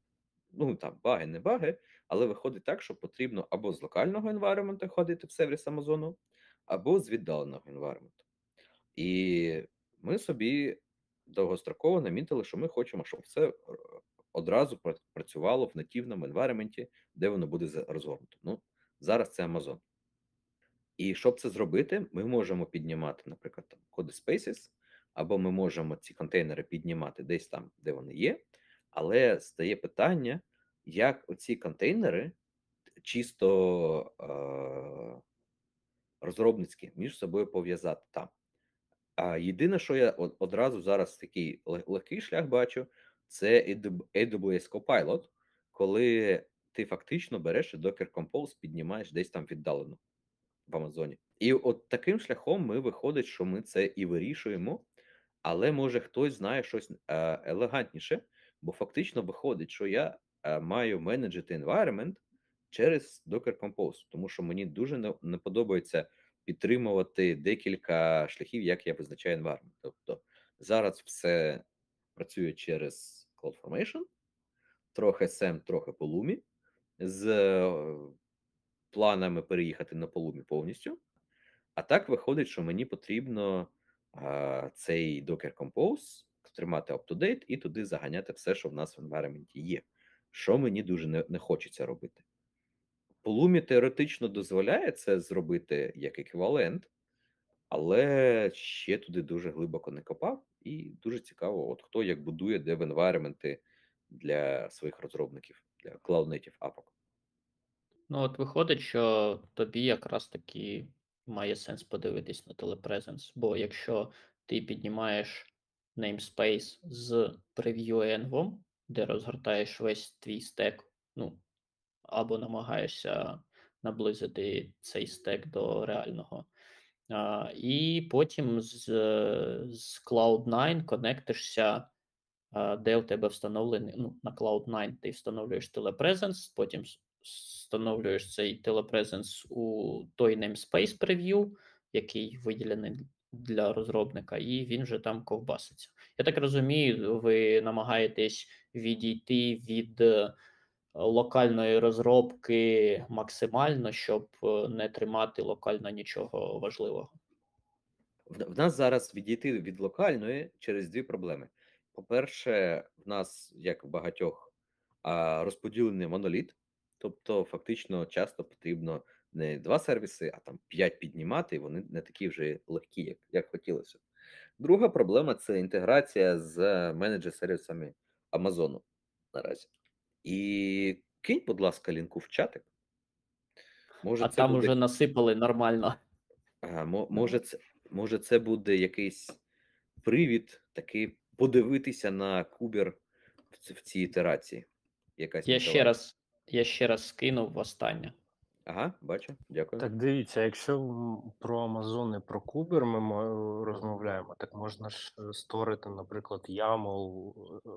ну там баги, не баги, але виходить так, що потрібно або з локального environment ходити в сервіс Амазону, або з віддаленого environment. І ми собі довгостроково намітили, що ми хочемо, щоб це е, одразу працювало в нативному environment, де воно буде розгорнуто. Ну, зараз це Amazon. І щоб це зробити, ми можемо піднімати, наприклад, там коди Spaces, або ми можемо ці контейнери піднімати десь там, де вони є. Але стає питання, як оці контейнери чисто е- розробницькі між собою пов'язати там. А єдине, що я одразу зараз такий легкий шлях бачу, це AWS Copilot, коли ти фактично береш Docker Compose, піднімаєш десь там віддалено в Амазоні. І от таким шляхом ми виходить, що ми це і вирішуємо, але може хтось знає щось е, елегантніше, бо фактично виходить, що я е, маю менеджити environment через Docker Compose, тому що мені дуже не, подобається підтримувати декілька шляхів, як я визначаю environment. Тобто зараз все працює через CloudFormation, трохи SEM, трохи Pulumi, з е, планами переїхати на Pulumi повністю. А так виходить, що мені потрібно а, цей Docker Compose тримати up-to-date і туди заганяти все, що в нас в environment є. Що мені дуже не, не хочеться робити. Pulumi теоретично дозволяє це зробити як еквівалент, але ще туди дуже глибоко не копав, і дуже цікаво, от хто як будує dev environment для своїх розробників, для Cloud Native апок. Ну, от виходить, що тобі якраз таки має сенс подивитись на телепрезенс, бо якщо ти піднімаєш namespace з preview env, де розгортаєш весь твій стек, ну, або намагаєшся наблизити цей стек до реального. І потім з, з Cloud9 конектишся, де у тебе встановлений, ну, на Cloud9 ти встановлюєш телепрезенс, потім встановлюєш цей телепрезенс у той namespace preview, який виділений для розробника, і він вже там ковбаситься. Я так розумію, ви намагаєтесь відійти від е, локальної розробки максимально, щоб е, не тримати локально нічого важливого. В, нас зараз відійти від локальної через дві проблеми. По-перше, в нас, як в багатьох, розподілений моноліт, тобто, фактично, часто потрібно не два сервіси, а там п'ять піднімати, і вони не такі вже легкі, як, як хотілося. Друга проблема це інтеграція з менеджер сервісами Амазону наразі. І кинь, будь ласка, лінку в чатик. Може, А це там буде... уже насипали нормально. Ага, може, це, може, це буде якийсь привід таки подивитися на кубер в, цій ітерації. Якась Я ще раз, я ще раз скинув в останнє. Ага, бачу, дякую. Так дивіться, якщо про Амазон і про Кубер ми розмовляємо, так можна ж е, створити, наприклад, YAML, е,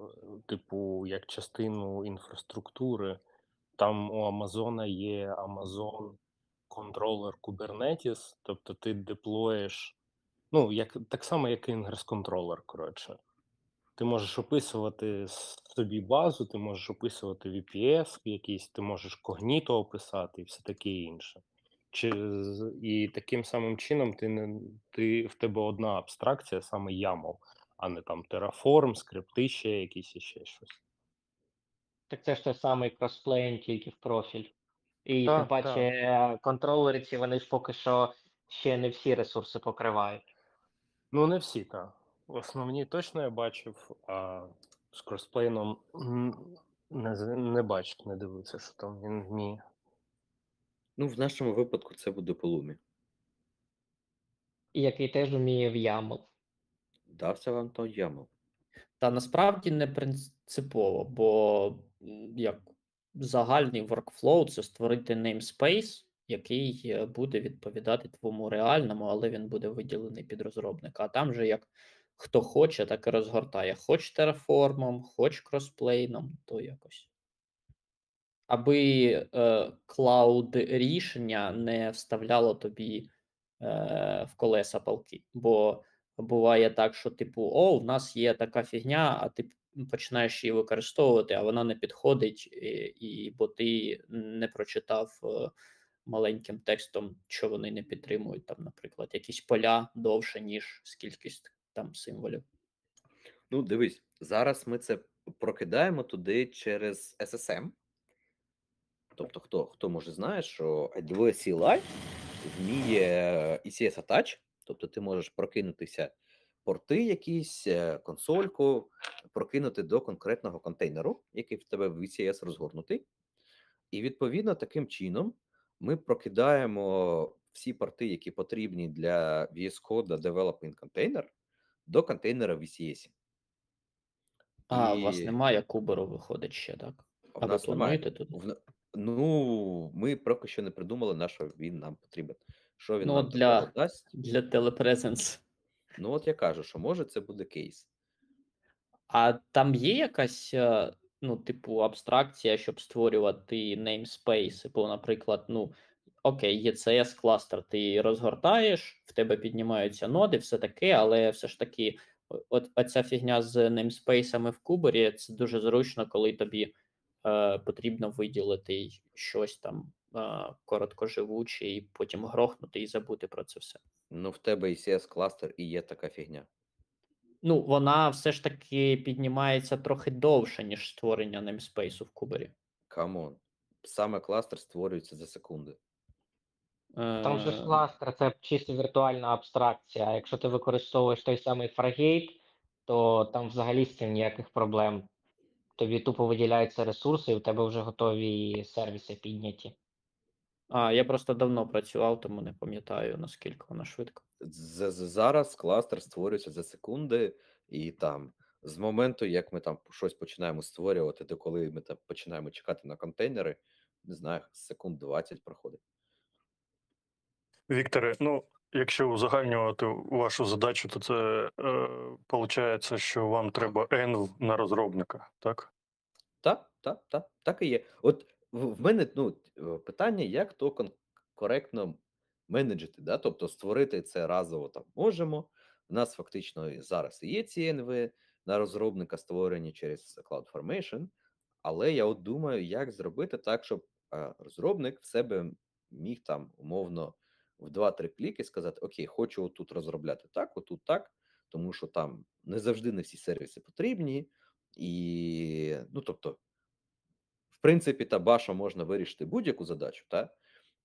типу, як частину інфраструктури. Там у Амазона є Amazon контролер Kubernetes, тобто ти деплоїш, ну, як, так само, як Ingress контролер, коротше. Ти можеш описувати собі базу, ти можеш описувати VPS якийсь, ти можеш когніто описати і все таке інше. Чи, і таким самим чином ти не ти в тебе одна абстракція, саме YAML, а не там Terraform, скрипти ще якісь і ще щось. Так це ж той самий кросплейн, тільки в профіль. І тим паче е, контролери ці вони ж поки що ще не всі ресурси покривають. Ну, не всі, так. Основні точно я бачив, а з кросплейном не, не бачив, не дивився, що там він вміє. Ну, в нашому випадку це буде Pulumi. І який теж вміє в YAML. Дався вам то YAML. Та насправді не принципово, бо як загальний workflow це створити namespace, який е, буде відповідати твоєму реальному, але він буде виділений під розробника. А там же як хто хоче, так і розгортає. Хоч Terraform, хоч кросплейном, то якось. Аби е, клауд рішення не вставляло тобі е, в колеса палки. Бо буває так, що типу, о, в нас є така фігня, а ти починаєш її використовувати, а вона не підходить, і, і бо ти не прочитав е, маленьким текстом, що вони не підтримують, там, наприклад, якісь поля довше, ніж скількись там символів. Ну, дивись, зараз ми це прокидаємо туди через SSM. Тобто, хто, хто може знає, що AWS CLI вміє ECS Attach, тобто ти можеш прокинутися порти якісь, е, консольку, прокинути до конкретного контейнеру, який в тебе в ECS розгорнутий. І відповідно таким чином ми прокидаємо всі порти, які потрібні для VS Code Development Container, до контейнера в ECS. А, у вас немає куберу, виходить ще, так? А А ви плануєте туди? В Ну, ми поки що не придумали, на що він нам потрібен. Що він Ну, нам для- дасть? Для телепрезенс. Ну, от я кажу, що може це буде кейс. А там є якась, е, ну, типу, абстракція, щоб створювати namespace, бо, наприклад, ну, окей, є CS кластер, ти розгортаєш, в тебе піднімаються ноди, все таке, але все ж таки, от оця фігня з namespace'ами в кубері, це дуже зручно, коли тобі е, потрібно виділити щось там е, короткоживуче, і потім грохнути і забути про це все. Ну, в тебе ECS кластер і є така фігня. Ну, вона все ж таки піднімається трохи довше, ніж створення namespace в кубері. Come on. Саме кластер створюється за секунди. Там же ж Е, кластер це чисто віртуальна абстракція. А якщо ти використовуєш той самий Fargate, то там взагалі з цим ніяких проблем. Тобі тупо виділяються ресурси, і у тебе вже готові сервіси підняті. А, я просто давно працював, тому не пам'ятаю, наскільки вона швидко. Зараз кластер створюється за секунди, і там з моменту, як ми там щось починаємо створювати, до коли ми там починаємо чекати на контейнери, не знаю, секунд 20 проходить. Вікторе, ну, якщо узагальнювати вашу задачу, то це е, виходить, що вам треба Env на розробника, так? Так, так, так, так і є. От в мене, ну, е, питання, як то коректно менеджити, да, тобто створити це разово там можемо. У нас фактично зараз і є ці ЕНВ на розробника створені через CloudFormation, але я от думаю, як зробити так, щоб, е, розробник в себе міг там умовно в 2-3 кліки сказати: "Окей, хочу отут розробляти так, отут так", тому що там не завжди не всі сервіси потрібні. І, ну, тобто в принципі, та баша можна вирішити будь-яку задачу, та?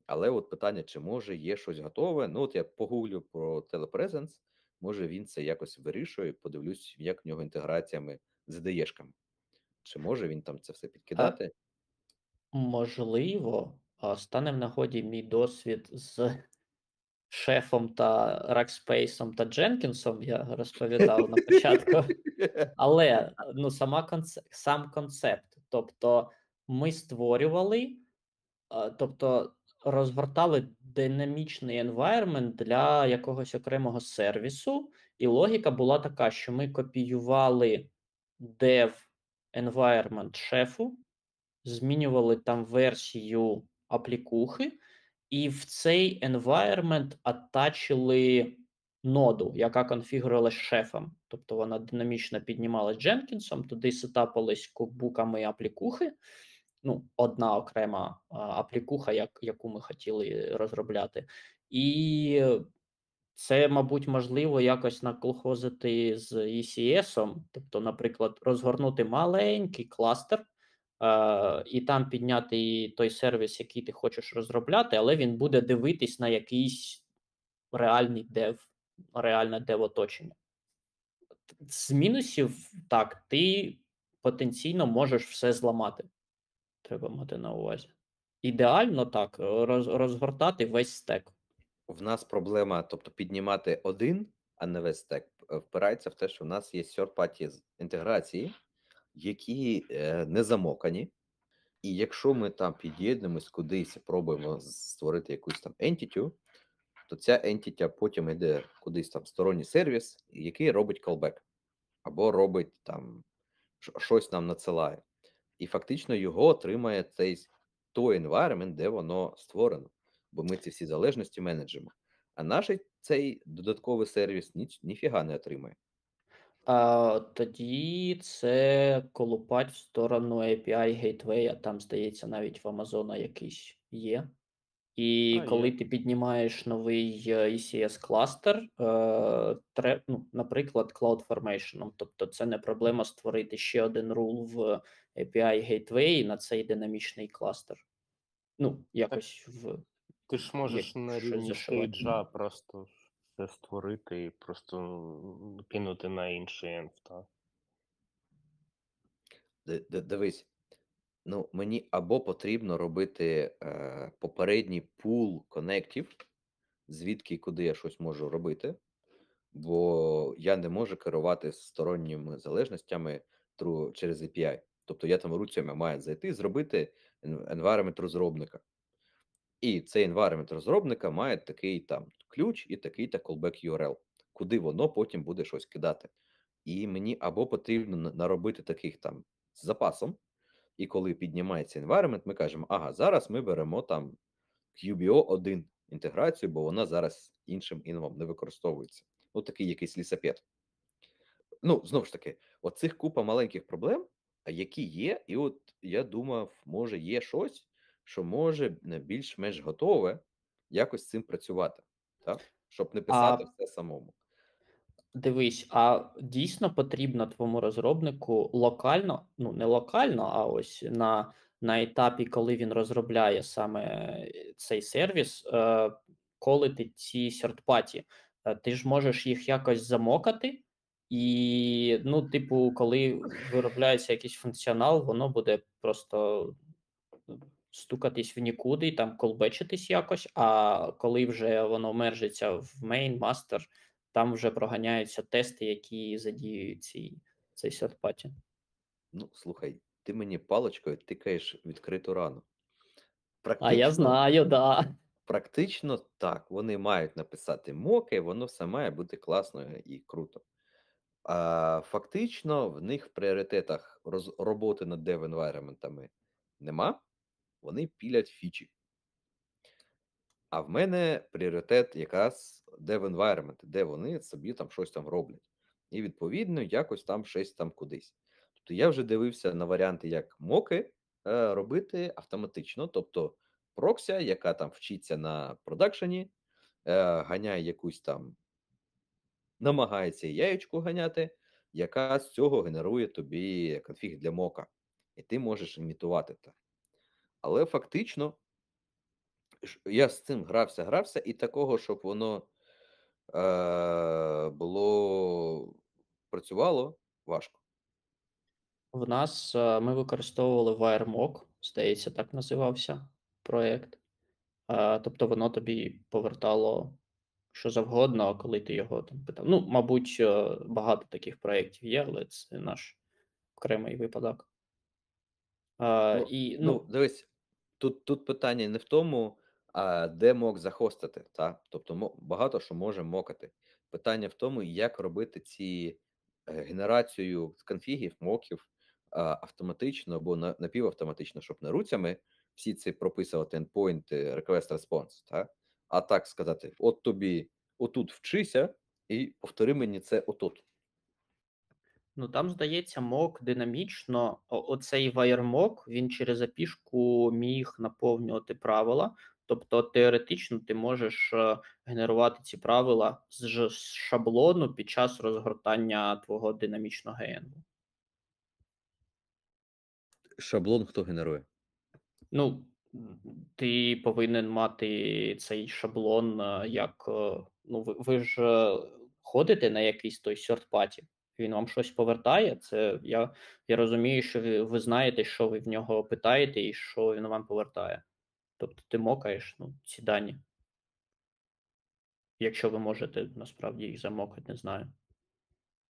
Але от питання, чи може є щось готове. Ну, от я погуглю про Telepresence, може він це якось вирішує, подивлюсь, як в нього інтеграціями з IDE-шками. Чи може він там це все А підкидати? можливо, стане в нагоді мій досвід з шефом та Rackspace та Дженкінсом, я розповідав на початку. Але, ну, сама конце сам концепт. Тобто ми створювали, тобто розгортали динамічний environment для якогось окремого сервісу, і логіка була така, що ми копіювали dev environment шефу, змінювали там версію аплікухи, і в цей environment атачили ноду, яка конфігурувалась шефом. Тобто вона динамічно піднімалась Дженкінсом, туди сетапились кукбуками аплікухи. Ну, одна окрема аплікуха, як, яку ми хотіли розробляти. І це, мабуть, можливо якось наколхозити з ECS, тобто, наприклад, розгорнути маленький кластер, і там підняти той сервіс, який ти хочеш розробляти, але він буде дивитись на якийсь реальний дев, реальне дев-оточення. З мінусів, так, ти потенційно можеш все зламати. Треба мати на увазі. Ідеально так, роз, розгортати весь стек. В нас проблема, тобто піднімати один, а не весь стек, е, впирається в те, що в нас є third-party інтеграції, які е, не замокані. І якщо ми там під'єднуємось кудись і пробуємо створити якусь там entity, то ця entity потім йде кудись там в сторонній сервіс, який робить callback, або робить там щось нам надсилає. І фактично його отримає цей той environment, де воно створено, бо ми ці всі залежності менеджимо. А наш цей додатковий сервіс ніфіга не отримає. А, тоді це колупать в сторону API Gateway, там, здається, навіть в Amazon якийсь є. І А, коли є. ти піднімаєш новий е, ECS кластер, е, ну, наприклад, CloudFormation, тобто це не проблема створити ще один рул в API Gateway на цей динамічний кластер. Ну, якось в Ти ж можеш на щось рівні стейджа просто все створити і просто кинути на інший енв, так? Дивись, ну мені або потрібно робити е, попередній пул коннектів, звідки і куди я щось можу робити, бо я не можу керувати сторонніми залежностями через API. Тобто я там руцями маю зайти, зробити environment розробника. І цей environment розробника має такий там ключ і такий та callback URL, куди воно потім буде щось кидати. І мені або потрібно наробити таких там з запасом, і коли піднімається environment, ми кажемо, ага, зараз ми беремо там QBO 1 інтеграцію, бо вона зараз іншим інвом не використовується. Ну, такий якийсь лісапет. Ну, знову ж таки, оцих купа маленьких проблем, які є, і от я думав, може, є щось, що може не більш-менш готове якось з цим працювати, так? Щоб не писати А все самому. Дивись, а дійсно потрібно твоєму розробнику локально, ну не локально, а ось на, на етапі, коли він розробляє саме е, цей сервіс, е, колити ці сердпаті. Ти ж можеш їх якось замокати, і, ну, типу, коли виробляється якийсь функціонал, воно буде просто ну, стукатись в нікуди і там колбечитись якось. А коли вже воно мержиться в main, master, там вже проганяються тести, які задіюють ці, цей сердпаті. Ну, слухай, ти мені паличкою тикаєш відкриту рану. А я знаю, да. практично так. Вони мають написати моки, воно все має бути класно і круто. А фактично, в них в пріоритетах роз, роботи над dev-environmentами нема. Вони пілять фічі. А в мене пріоритет якраз dev environment, де вони собі там щось там роблять. І відповідно якось там щось там кудись. Тобто я вже дивився на варіанти, як моки е, робити автоматично. Тобто прокся, яка там вчиться на продакшені, е, ганяє якусь там, намагається яєчку ганяти, яка з цього генерує тобі конфіг для мока. І ти можеш імітувати це. Але фактично, я з цим грався, грався, і такого, щоб воно е, було працювало, важко. В нас е, ми використовували WireMock, здається, так називався проєкт. Е, Тобто воно тобі повертало що завгодно, коли ти його там питав. Ну, мабуть, е, багато таких проєктів є, але це наш окремий випадок. Е, Ну, І, Ну, ну, дивись, тут, тут питання не в тому, а де мок захостити, та? Тобто багато що може мокати. Питання в тому, як робити ці е, генерацію конфігів, моків автоматично або напівавтоматично, щоб не руцями всі ці прописувати endpoint, request response, та? а так сказати: от тобі отут вчися, і повтори мені це отут. Ну там, здається, мок динамічно. Оцей WireMock, він через API-шку міг наповнювати правила. Тобто, теоретично, ти можеш е, генерувати ці правила з шаблону під час розгортання твого динамічного генгу. Шаблон хто генерує? Ну, ти повинен мати цей шаблон, е, як. е, Ну, ви, ви ж ходите на якийсь той party, він вам щось повертає. Це я, я розумію, що ви, ви знаєте, що ви в нього питаєте і що він вам повертає. Тобто ти мокаєш ну, ці дані. Якщо ви можете насправді їх замокати, не знаю.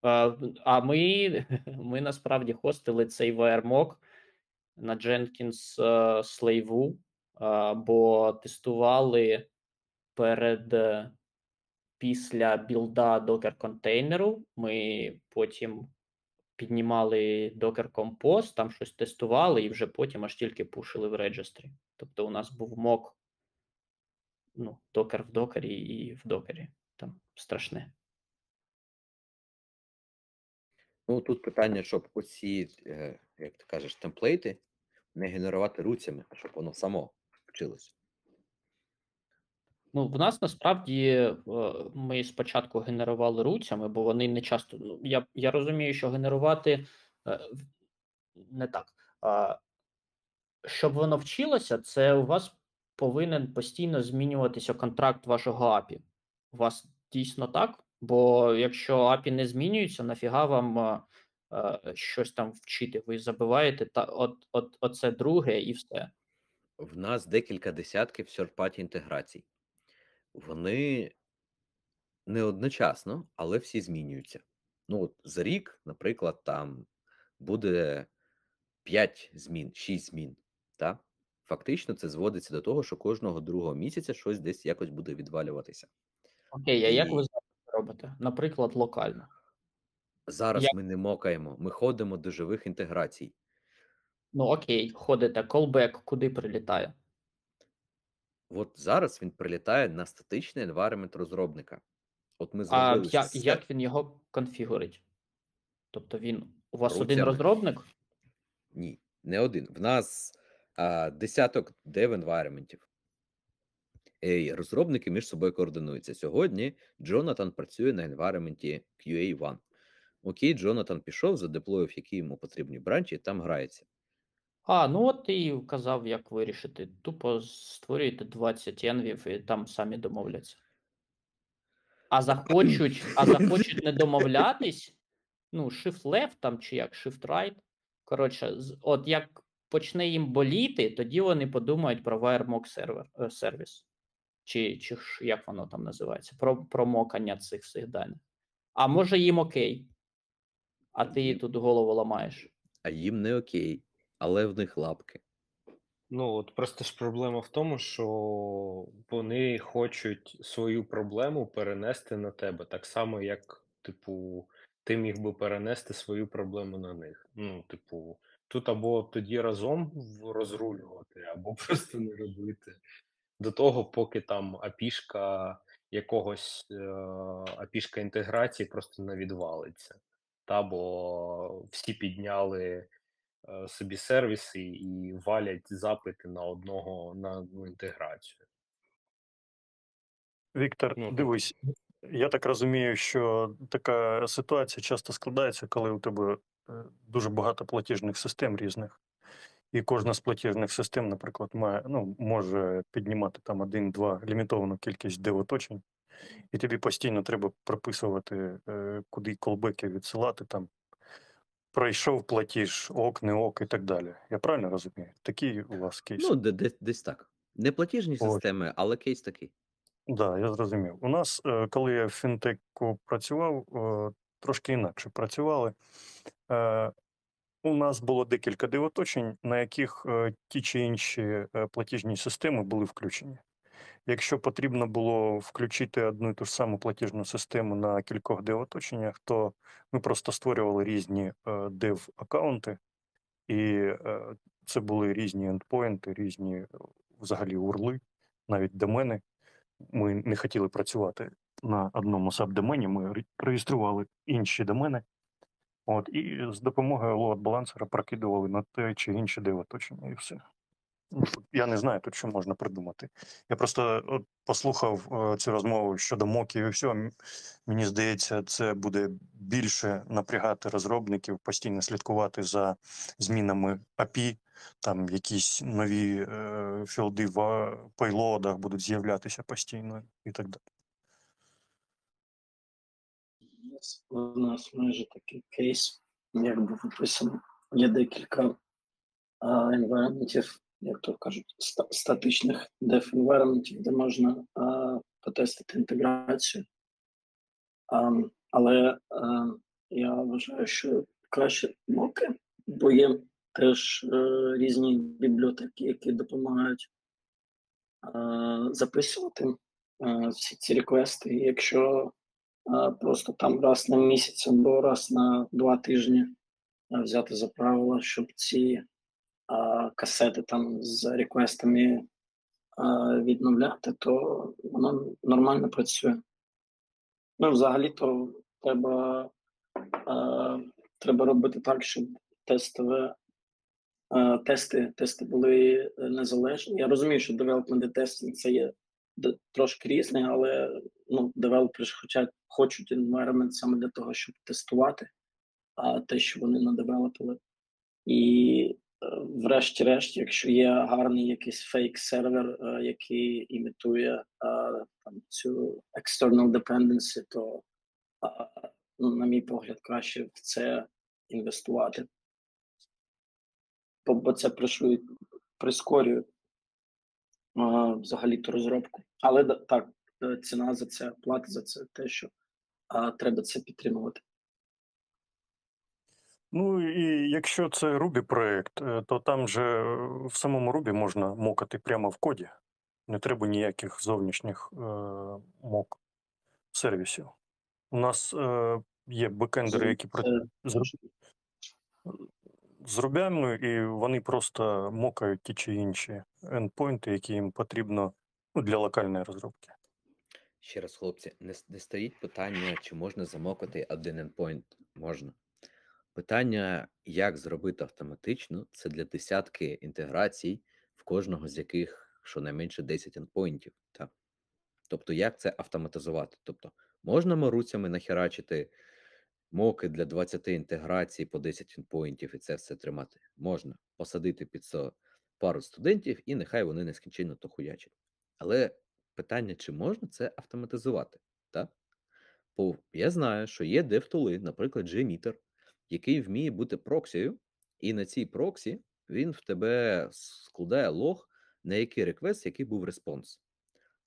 А, а ми, ми насправді хостили цей VRMock на Jenkins е, Slave, бо тестували перед е, після білда Docker контейнеру. Ми потім піднімали Docker Compose, там щось тестували, і вже потім аж тільки пушили в реджестрі. Тобто у нас був мок, ну, Docker в докері і в докері. Там страшне. Ну, тут питання, щоб оці, е, як ти кажеш, темплейти не генерувати руцями, щоб воно само вчилося. Ну, в нас насправді е, ми спочатку генерували руцями, бо вони не часто. Ну, я, я розумію, що генерувати е, не так. А, щоб воно вчилося, це у вас повинен постійно змінюватися контракт вашого API. У вас дійсно так? Бо якщо API не змінюється, нафіга вам е, е, щось там вчити? Ви забиваєте та от, от, оце друге і все. В нас декілька десятків third-party інтеграцій. Вони не одночасно, але всі змінюються. Ну, от за рік, наприклад, там буде 5 змін, 6 змін. Та? Фактично, це зводиться до того, що кожного другого місяця щось десь якось буде відвалюватися. Окей, а як ви І зараз робите? Наприклад, локально. зараз Як ми не мокаємо, ми ходимо до живих інтеграцій. Ну, окей, ходите, callback куди прилітає? От зараз він прилітає на статичний environment розробника. От ми А зробили як, як він його конфігурить? Тобто він у вас один розробник? Ні, не один. В нас а, десяток dev environmentів. І розробники між собою координуються. Сьогодні Джонатан працює на environment QA1. Окей, Джонатан пішов, задеплоїв, які йому потрібні бранчі, і там грається. А, ну от і вказав, як вирішити. Тупо створюєте 20 енвів і там самі домовляться. А захочуть, а захочуть не домовлятись, ну, shift left там чи як shift right. Коротше, от як почне їм боліти, тоді вони подумають про WireMock сервер, е, сервіс. Чи, чи як воно там називається? Про, про мокання цих всіх даних. А може їм окей, а ти тут голову ламаєш. а їм не окей, але в них лапки. Ну, от просто ж проблема в тому, що вони хочуть свою проблему перенести на тебе, так само, як, типу, ти міг би перенести свою проблему на них. Ну, типу, тут або тоді разом розрулювати, або просто не робити. До того, поки там апішка якогось е, апішка інтеграції просто не відвалиться. Та бо всі підняли собі сервіси і валять запити на одного на одну інтеграцію. Віктор, Ну, дивись, я так розумію, що така ситуація часто складається, коли у тебе е, дуже багато платіжних систем різних. І кожна з платіжних систем, наприклад, має, ну, може піднімати там один-два лімітовану кількість дев-оточень, і тобі постійно треба прописувати, е, куди колбеки відсилати, там пройшов платіж, ок, не ок і так далі. Я правильно розумію? Такий у вас кейс? Ну, де- десь, десь так. Не платіжні Ось. системи, але кейс такий. Да, я зрозумів. У нас, е, коли я в фінтеку працював, е, трошки інакше працювали. Е, У нас було декілька дивоточень, на яких ті чи інші платіжні системи були включені. Якщо потрібно було включити одну і ту ж саму платіжну систему на кількох дев-оточеннях, то ми просто створювали різні е, дев-аккаунти, і е, це були різні ендпоінти, різні взагалі урли, навіть домени. Ми не хотіли працювати на одному сабдомені, ми реєстрували інші домени. От, і з допомогою лоад балансера прокидували на те чи інше дивоточення, і все. Ну, Я не знаю тут, що можна придумати. Я просто послухав е, цю розмову щодо моків і всього. Мені здається, це буде більше напрягати розробників, постійно слідкувати за змінами API, там якісь нові е, філди в пейлодах будуть з'являтися постійно і так далі. У нас майже такий кейс, як був описано. Є декілька а, енвайронментів, як то кажуть, статичних деф енвайронментів, де можна а, потестити інтеграцію. А, але а, я вважаю, що краще моки, бо є теж е, різні бібліотеки, які допомагають е, записувати е, всі ці реквести. І Якщо е, просто там раз на місяць або раз на два тижні е, взяти за правило, щоб ці касети там з реквестами відновляти, то воно нормально працює. Ну, взагалі-то треба, треба робити так, щоб тестове тести, тести були незалежні. Я розумію, що development і testing це є трошки різне, але ну, девелопери ж хочуть, хочуть environment саме для того, щоб тестувати а, те, що вони надевелопили. І врешті-решт, якщо є гарний якийсь фейк сервер, е, який імітує е, там, цю external dependency, то, ну, на мій погляд, краще в це інвестувати. Бо- це пришвидшує, прискорює взагалі-то розробку. Але так, е, ціна за це, плата за це те, що треба це підтримувати. Ну і якщо це Ruby проект, е, то там же е, в самому Ruby можна мокати прямо в коді. Не треба ніяких зовнішніх е, мок сервісів. У нас е, є бекендери, які працюють з, з Ruby, і вони просто мокають ті чи інші ендпойнти, які їм потрібно ну, для локальної розробки. Ще раз, хлопці, не, не стоїть питання, чи можна замокати один endpoint. Можна. Питання, як зробити автоматично, це для десятки інтеграцій, в кожного з яких щонайменше 10 endpointів. Та? Тобто, як це автоматизувати? Тобто, можна маруцями нахерачити моки для 20 інтеграцій по 10 endpointів і це все тримати? Можна посадити під це пару студентів, і нехай вони нескінченно то хуячать. Але питання, чи можна це автоматизувати? Так? Я знаю, що є DevTools, наприклад, JMeter, який вміє бути проксією, і на цій проксі він в тебе складає лог, на який реквест, який був респонс.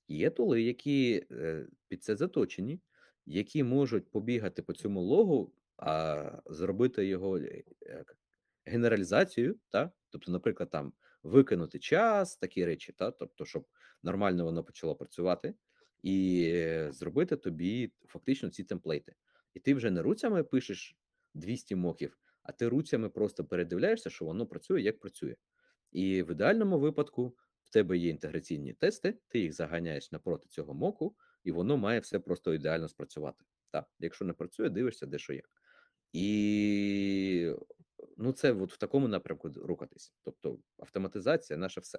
Є тули, які е, під це заточені, які можуть побігати по цьому логу, а зробити його е, генералізацію, та? тобто, наприклад, там викинути час, такі речі, та? тобто, щоб нормально воно почало працювати, і е, зробити тобі фактично ці темплейти. І ти вже не руцями пишеш 200 моків, а ти руцями просто передивляєшся, що воно працює, як працює. І в ідеальному випадку в тебе є інтеграційні тести, ти їх заганяєш напроти цього моку, і воно має все просто ідеально спрацювати. Так, якщо не працює, дивишся, де що як. І ну, це от в такому напрямку рухатись. Тобто автоматизація наше все.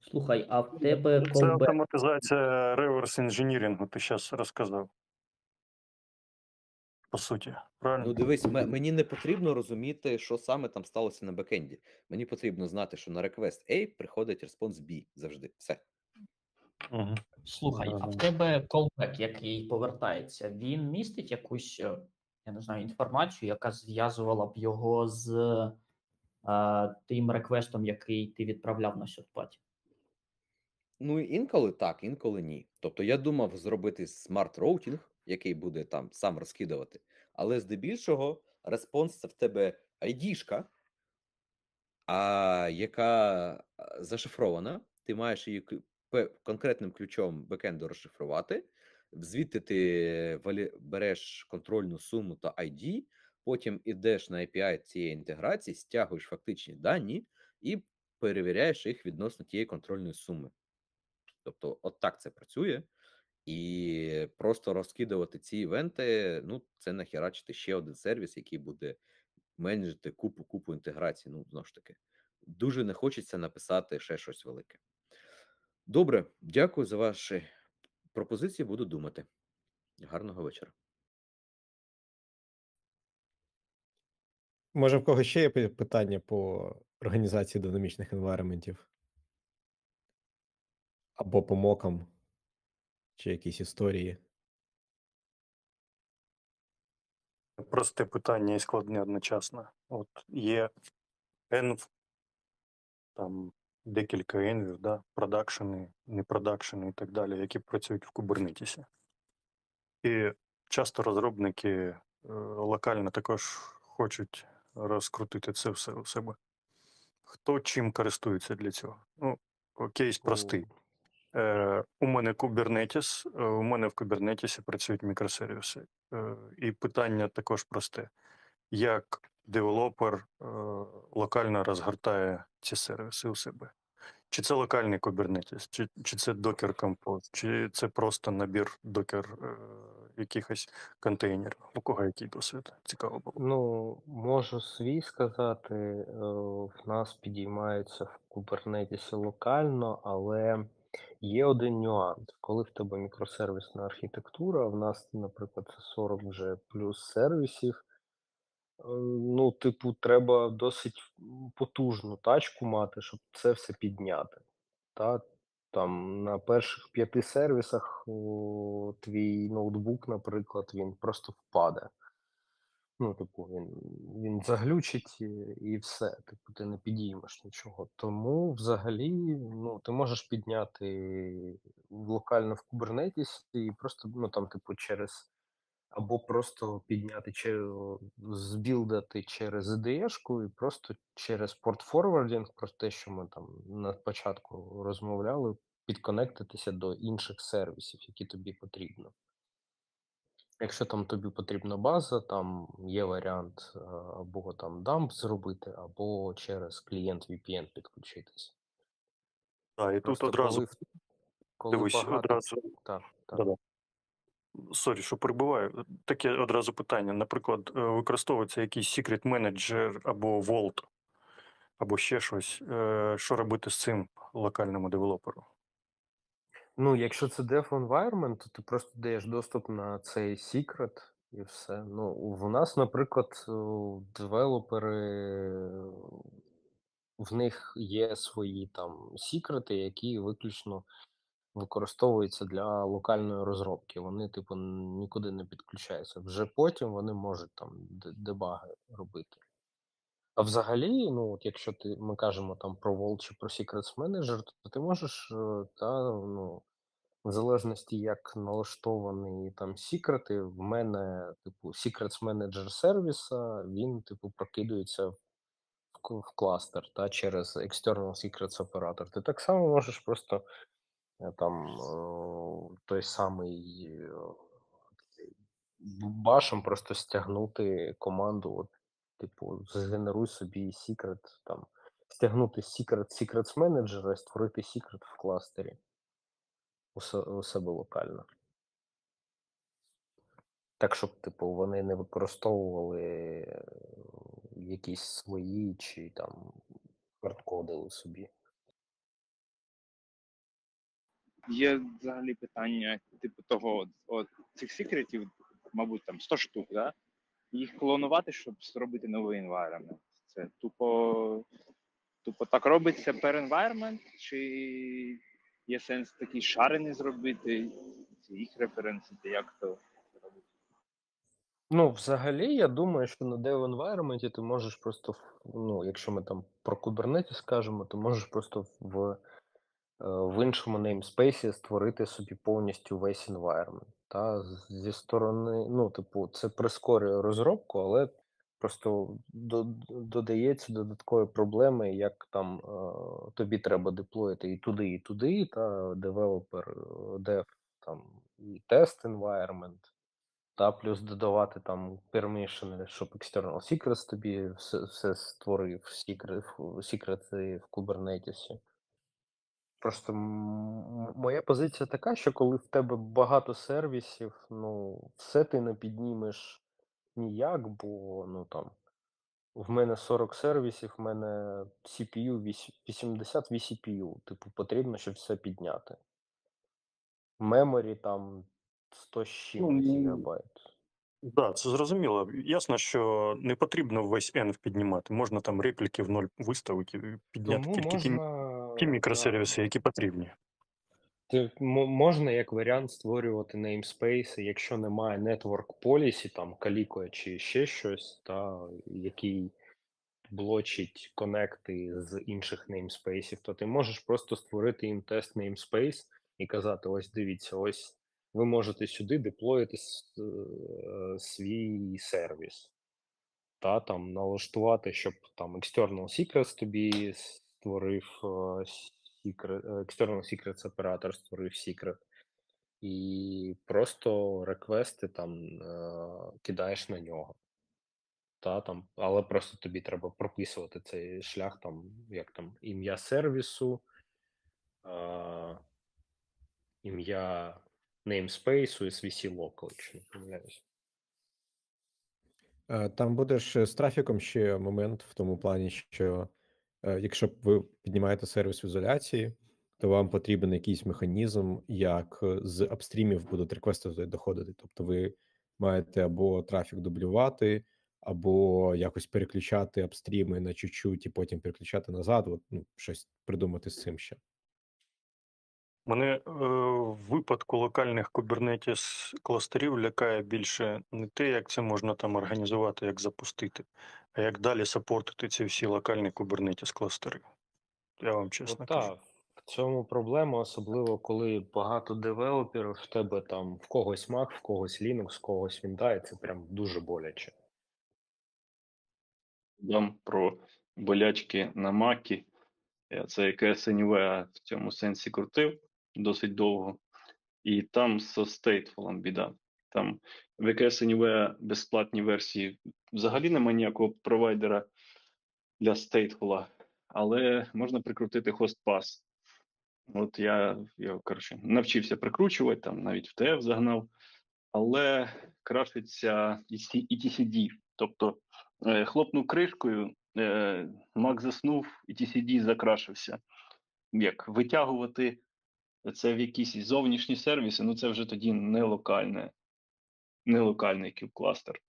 Слухай, а в тебе Це колбек автоматизація реверс інженірінгу, ти зараз розказав. По суті, правильно? Ну, дивись, ме- мені не потрібно розуміти, що саме там сталося на бекенді. Мені потрібно знати, що на request A приходить респонс B завжди. Все. Угу. Слухай, а в тебе колбек, який повертається, він містить якусь, е, я не знаю, інформацію, яка зв'язувала б його з е, тим реквестом, який ти відправляв на third party? Ну, інколи так, інколи ні. Тобто я думав зробити смарт-роутінг, який буде там сам розкидувати, але здебільшого response це в тебе ID -шка, а яка зашифрована, ти маєш її конкретним ключом бекенду розшифрувати. Звідти ти береш контрольну суму та ID, потім ідеш на API цієї інтеграції, стягуєш фактичні дані і перевіряєш їх відносно тієї контрольної суми. Тобто, от так це працює. І просто розкидувати ці івенти, ну, це нахерачити ще один сервіс, який буде менеджити купу купу інтеграцій. Ну, знову ж таки, дуже не хочеться написати ще щось велике. Добре, дякую за ваші пропозиції. Буду думати. Гарного вечора. Може, в кого ще є питання по організації динамічних енвайроментів? Або по мокам, чи якісь історії. Просте питання і складне одночасно. От є env, там декілька енвів, да, продакшени, не продакшени і так далі, які працюють в Kubernetes. І часто розробники е, локально також хочуть розкрутити це все у себе. Хто чим користується для цього? Ну, кейс простий. Е, у мене Kubernetes, е, у мене в Kubernetes працюють мікросервіси. Е, і питання також просте: як девелопер локально розгортає ці сервіси у себе? Чи це локальний Kubernetes, чи, чи це Docker Compose, чи це просто набір Docker якихось контейнерів? У кого який досвід? Цікаво було. Ну, можу свій сказати. В нас підіймається в Kubernetes локально, але є один нюанс. Коли в тебе мікросервісна архітектура, в нас, наприклад, це 40 вже плюс сервісів. е, Ну, типу, треба досить потужну тачку мати, щоб це все підняти. Та там на перших п'яти сервісах о, твій ноутбук, наприклад, він просто впаде. Ну, типу, він, він заглючить і, все. Типу, ти не підіймеш нічого. Тому взагалі, ну, ти можеш підняти локально в Kubernetes і просто, ну там, типу, через або просто підняти чи збілдати через IDE-шку і просто через порт-форвардінг, про те, що ми там на початку розмовляли, підконектитися до інших сервісів, які тобі потрібно. Якщо там тобі потрібна база, там є варіант е, або там дамп зробити, або через клієнт VPN підключитись. А, і тут одразу коли, коли дивись, багато... одразу Так, так. Sorry, що перебуваю. Таке одразу питання. Наприклад, е, використовується якийсь secret manager або Vault, або ще щось. Е, Що робити з цим локальному девелоперу? Ну, якщо це Dev Environment, то ти просто даєш доступ на цей секрет і все. Ну, в нас, наприклад, девелопери, в них є свої там секрети, які виключно використовуються для локальної розробки. Вони, типу, нікуди не підключаються. Вже потім вони можуть там дебаги робити. А взагалі, ну, от якщо ти, ми кажемо там про Vault чи про Secrets Manager, то ти можеш е, та, ну, в залежності, як налаштовані там секрети, в мене, типу, Secrets Manager сервіса, він, типу, прокидується в, в кластер та, через External Secrets оператор. Ти так само можеш просто е, там е, той самий башем просто стягнути команду, от, типу, згенеруй собі секрет там стягнути секрет Secrets Manager і створити секрет в кластері у, себе локально. Так, щоб, типу, вони не використовували е, якісь свої чи там хардкодили собі. Є взагалі питання, типу того, от цих секретів, мабуть, там 100 штук, да? Їх клонувати, щоб зробити новий environment. Це тупо, тупо так робиться per environment, чи є сенс такий шарений зробити, чи їх референсити, як то робити? Ну, взагалі, я думаю, що на Dev environment ти можеш просто, ну, якщо ми там про Kubernetes скажемо, то можеш просто в, в іншому namespace створити собі повністю весь environment. Та зі сторони, ну, типу, це прискорює розробку, але просто до- додається додаткові проблеми, як там е, тобі треба деплоїти і туди, і туди, та девелопер, е, дев там і тест environment та плюс додавати там permission, щоб external secrets тобі все, все створив секрети в Kubernetes. Просто моя позиція така, що коли в тебе багато сервісів, ну, все ти не піднімеш ніяк, бо ну там в мене 40 сервісів, в мене CPU вісь- 80 vCPU, типу, потрібно, щоб все підняти. Меморі там 100 з чимось Ну, гігабайт. Да, це зрозуміло. Ясно, що не потрібно весь env піднімати. Можна там репліки в ноль виставити і підняти Тому тільки можна, ті мікросервіси, які потрібні. Можна як варіант створювати namespace, якщо немає network policy, там Calico чи ще щось, та, який блочить конекти з інших namespace, то ти можеш просто створити їм тест namespace і казати: ось дивіться, ось ви можете сюди деплоїти е, свій сервіс. Та там налаштувати, щоб там external secrets тобі створив secret, external secrets оператор створив secret, і просто реквести там е, кидаєш на нього. Та, там, але просто тобі треба прописувати цей шлях, там, як там, ім'я сервісу, е, ім'я namespace SVC local, якщо не помиляюсь. Е, Там буде ж з трафіком ще момент в тому плані, що якщо ви піднімаєте сервіс в ізоляції, то вам потрібен якийсь механізм, як е, з апстрімів будуть реквести доходити. Тобто ви маєте або трафік дублювати, або якось переключати апстріми на чуть-чуть і потім переключати назад. От, ну, щось придумати з цим ще. Мене е, в випадку локальних Kubernetes кластерів лякає більше не те, як це можна там організувати, як запустити, а як далі сапортити ці всі локальні Kubernetes кластери. Я вам чесно Ну, кажу. так, в цьому проблема, особливо коли багато девелоперів, в тебе там в когось Mac, в когось Linux, в когось Windows, це прям дуже боляче. Дам про болячки на макі. Я це яке СНВ в цьому сенсі крутив досить довго. І там з Stateful біда. Там в EKS безплатній версії взагалі немає ніякого провайдера для Stateful, але можна прикрутити HostPass. От я, я коротше, навчився прикручувати, там навіть в TF загнав, але крашиться ETCD. Тобто е, хлопнув кришкою, е, Mac заснув, ETCD закрашився. Як витягувати це в якісь зовнішні сервіси, ну це вже тоді не локальне, не локальний кюб-кластер.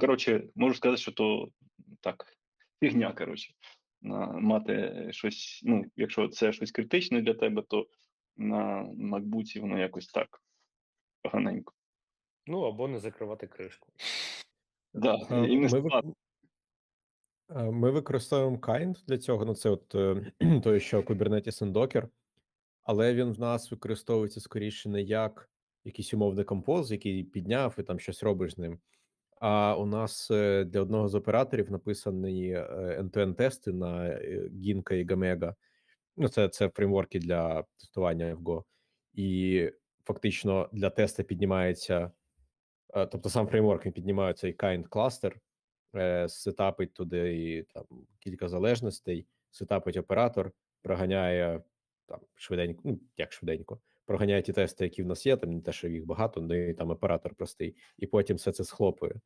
Коротше, можу сказати, що то так, фігня, коротше. Мати щось, ну, якщо це щось критичне для тебе, то на MacBook воно якось так поганенько. Ну або не закривати кришку. Да, і не Ми, вик... ми використовуємо Kind для цього. Ну, це от е, той, що Kubernetes and Docker, але він в нас використовується скоріше не як якийсь умовний композ, який підняв і там щось робиш з ним. А у нас е, для одного з операторів написані е, end-to-end тести на е, Ginka і Gamega. Ну, це, це фреймворки для тестування в Go. І фактично для теста піднімається, е, тобто сам фреймворк він піднімає цей kind кластер, е, сетапить туди і, там кілька залежностей, сетапить оператор, проганяє там швиденько, ну як швиденько, проганяє ті тести, які в нас є, там не те, що їх багато, не там оператор простий, і потім все це схлопує.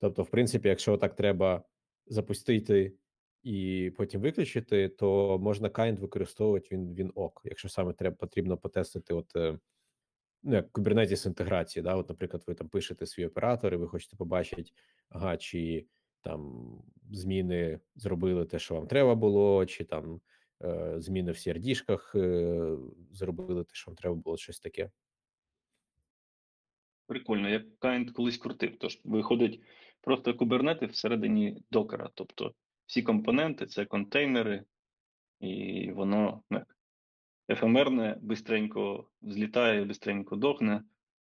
Тобто, в принципі, якщо так треба запустити і потім виключити, то можна kind використовувати він він ок. Якщо саме треба потрібно потестити, от е, ну як Kubernetes інтеграції, да, от, наприклад, ви там пишете свій оператор, і ви хочете побачити, ага, чи там зміни зробили те, що вам треба було, чи там зміни в CRD-шках е, зробили те, що вам треба було, щось таке. Прикольно, як Kind колись крутив. Тож виходить просто кубернети всередині докера. Тобто всі компоненти це контейнери, і воно ну, ефемерне, бистренько злітає, бистренько дохне.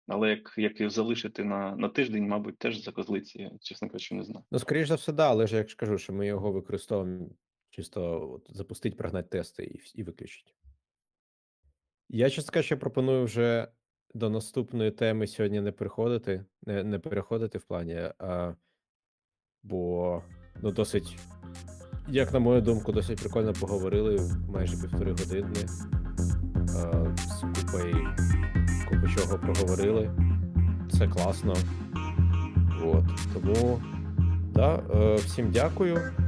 Але як, як його залишити на, на тиждень, мабуть, теж закозлиці, чесно кажучи, не знаю. Ну, скоріш за все, да, але ж я ж кажу, що ми його використовуємо чисто от, запустити, прогнати тести і, і виключити. Я, чесно кажучи, пропоную вже до наступної теми сьогодні не переходити, не, не переходити в плані, а, бо ну, досить, як на мою думку, досить прикольно поговорили майже півтори години. А, з купою, купу чого проговорили. Це класно. От. Тому, да, е, всім дякую.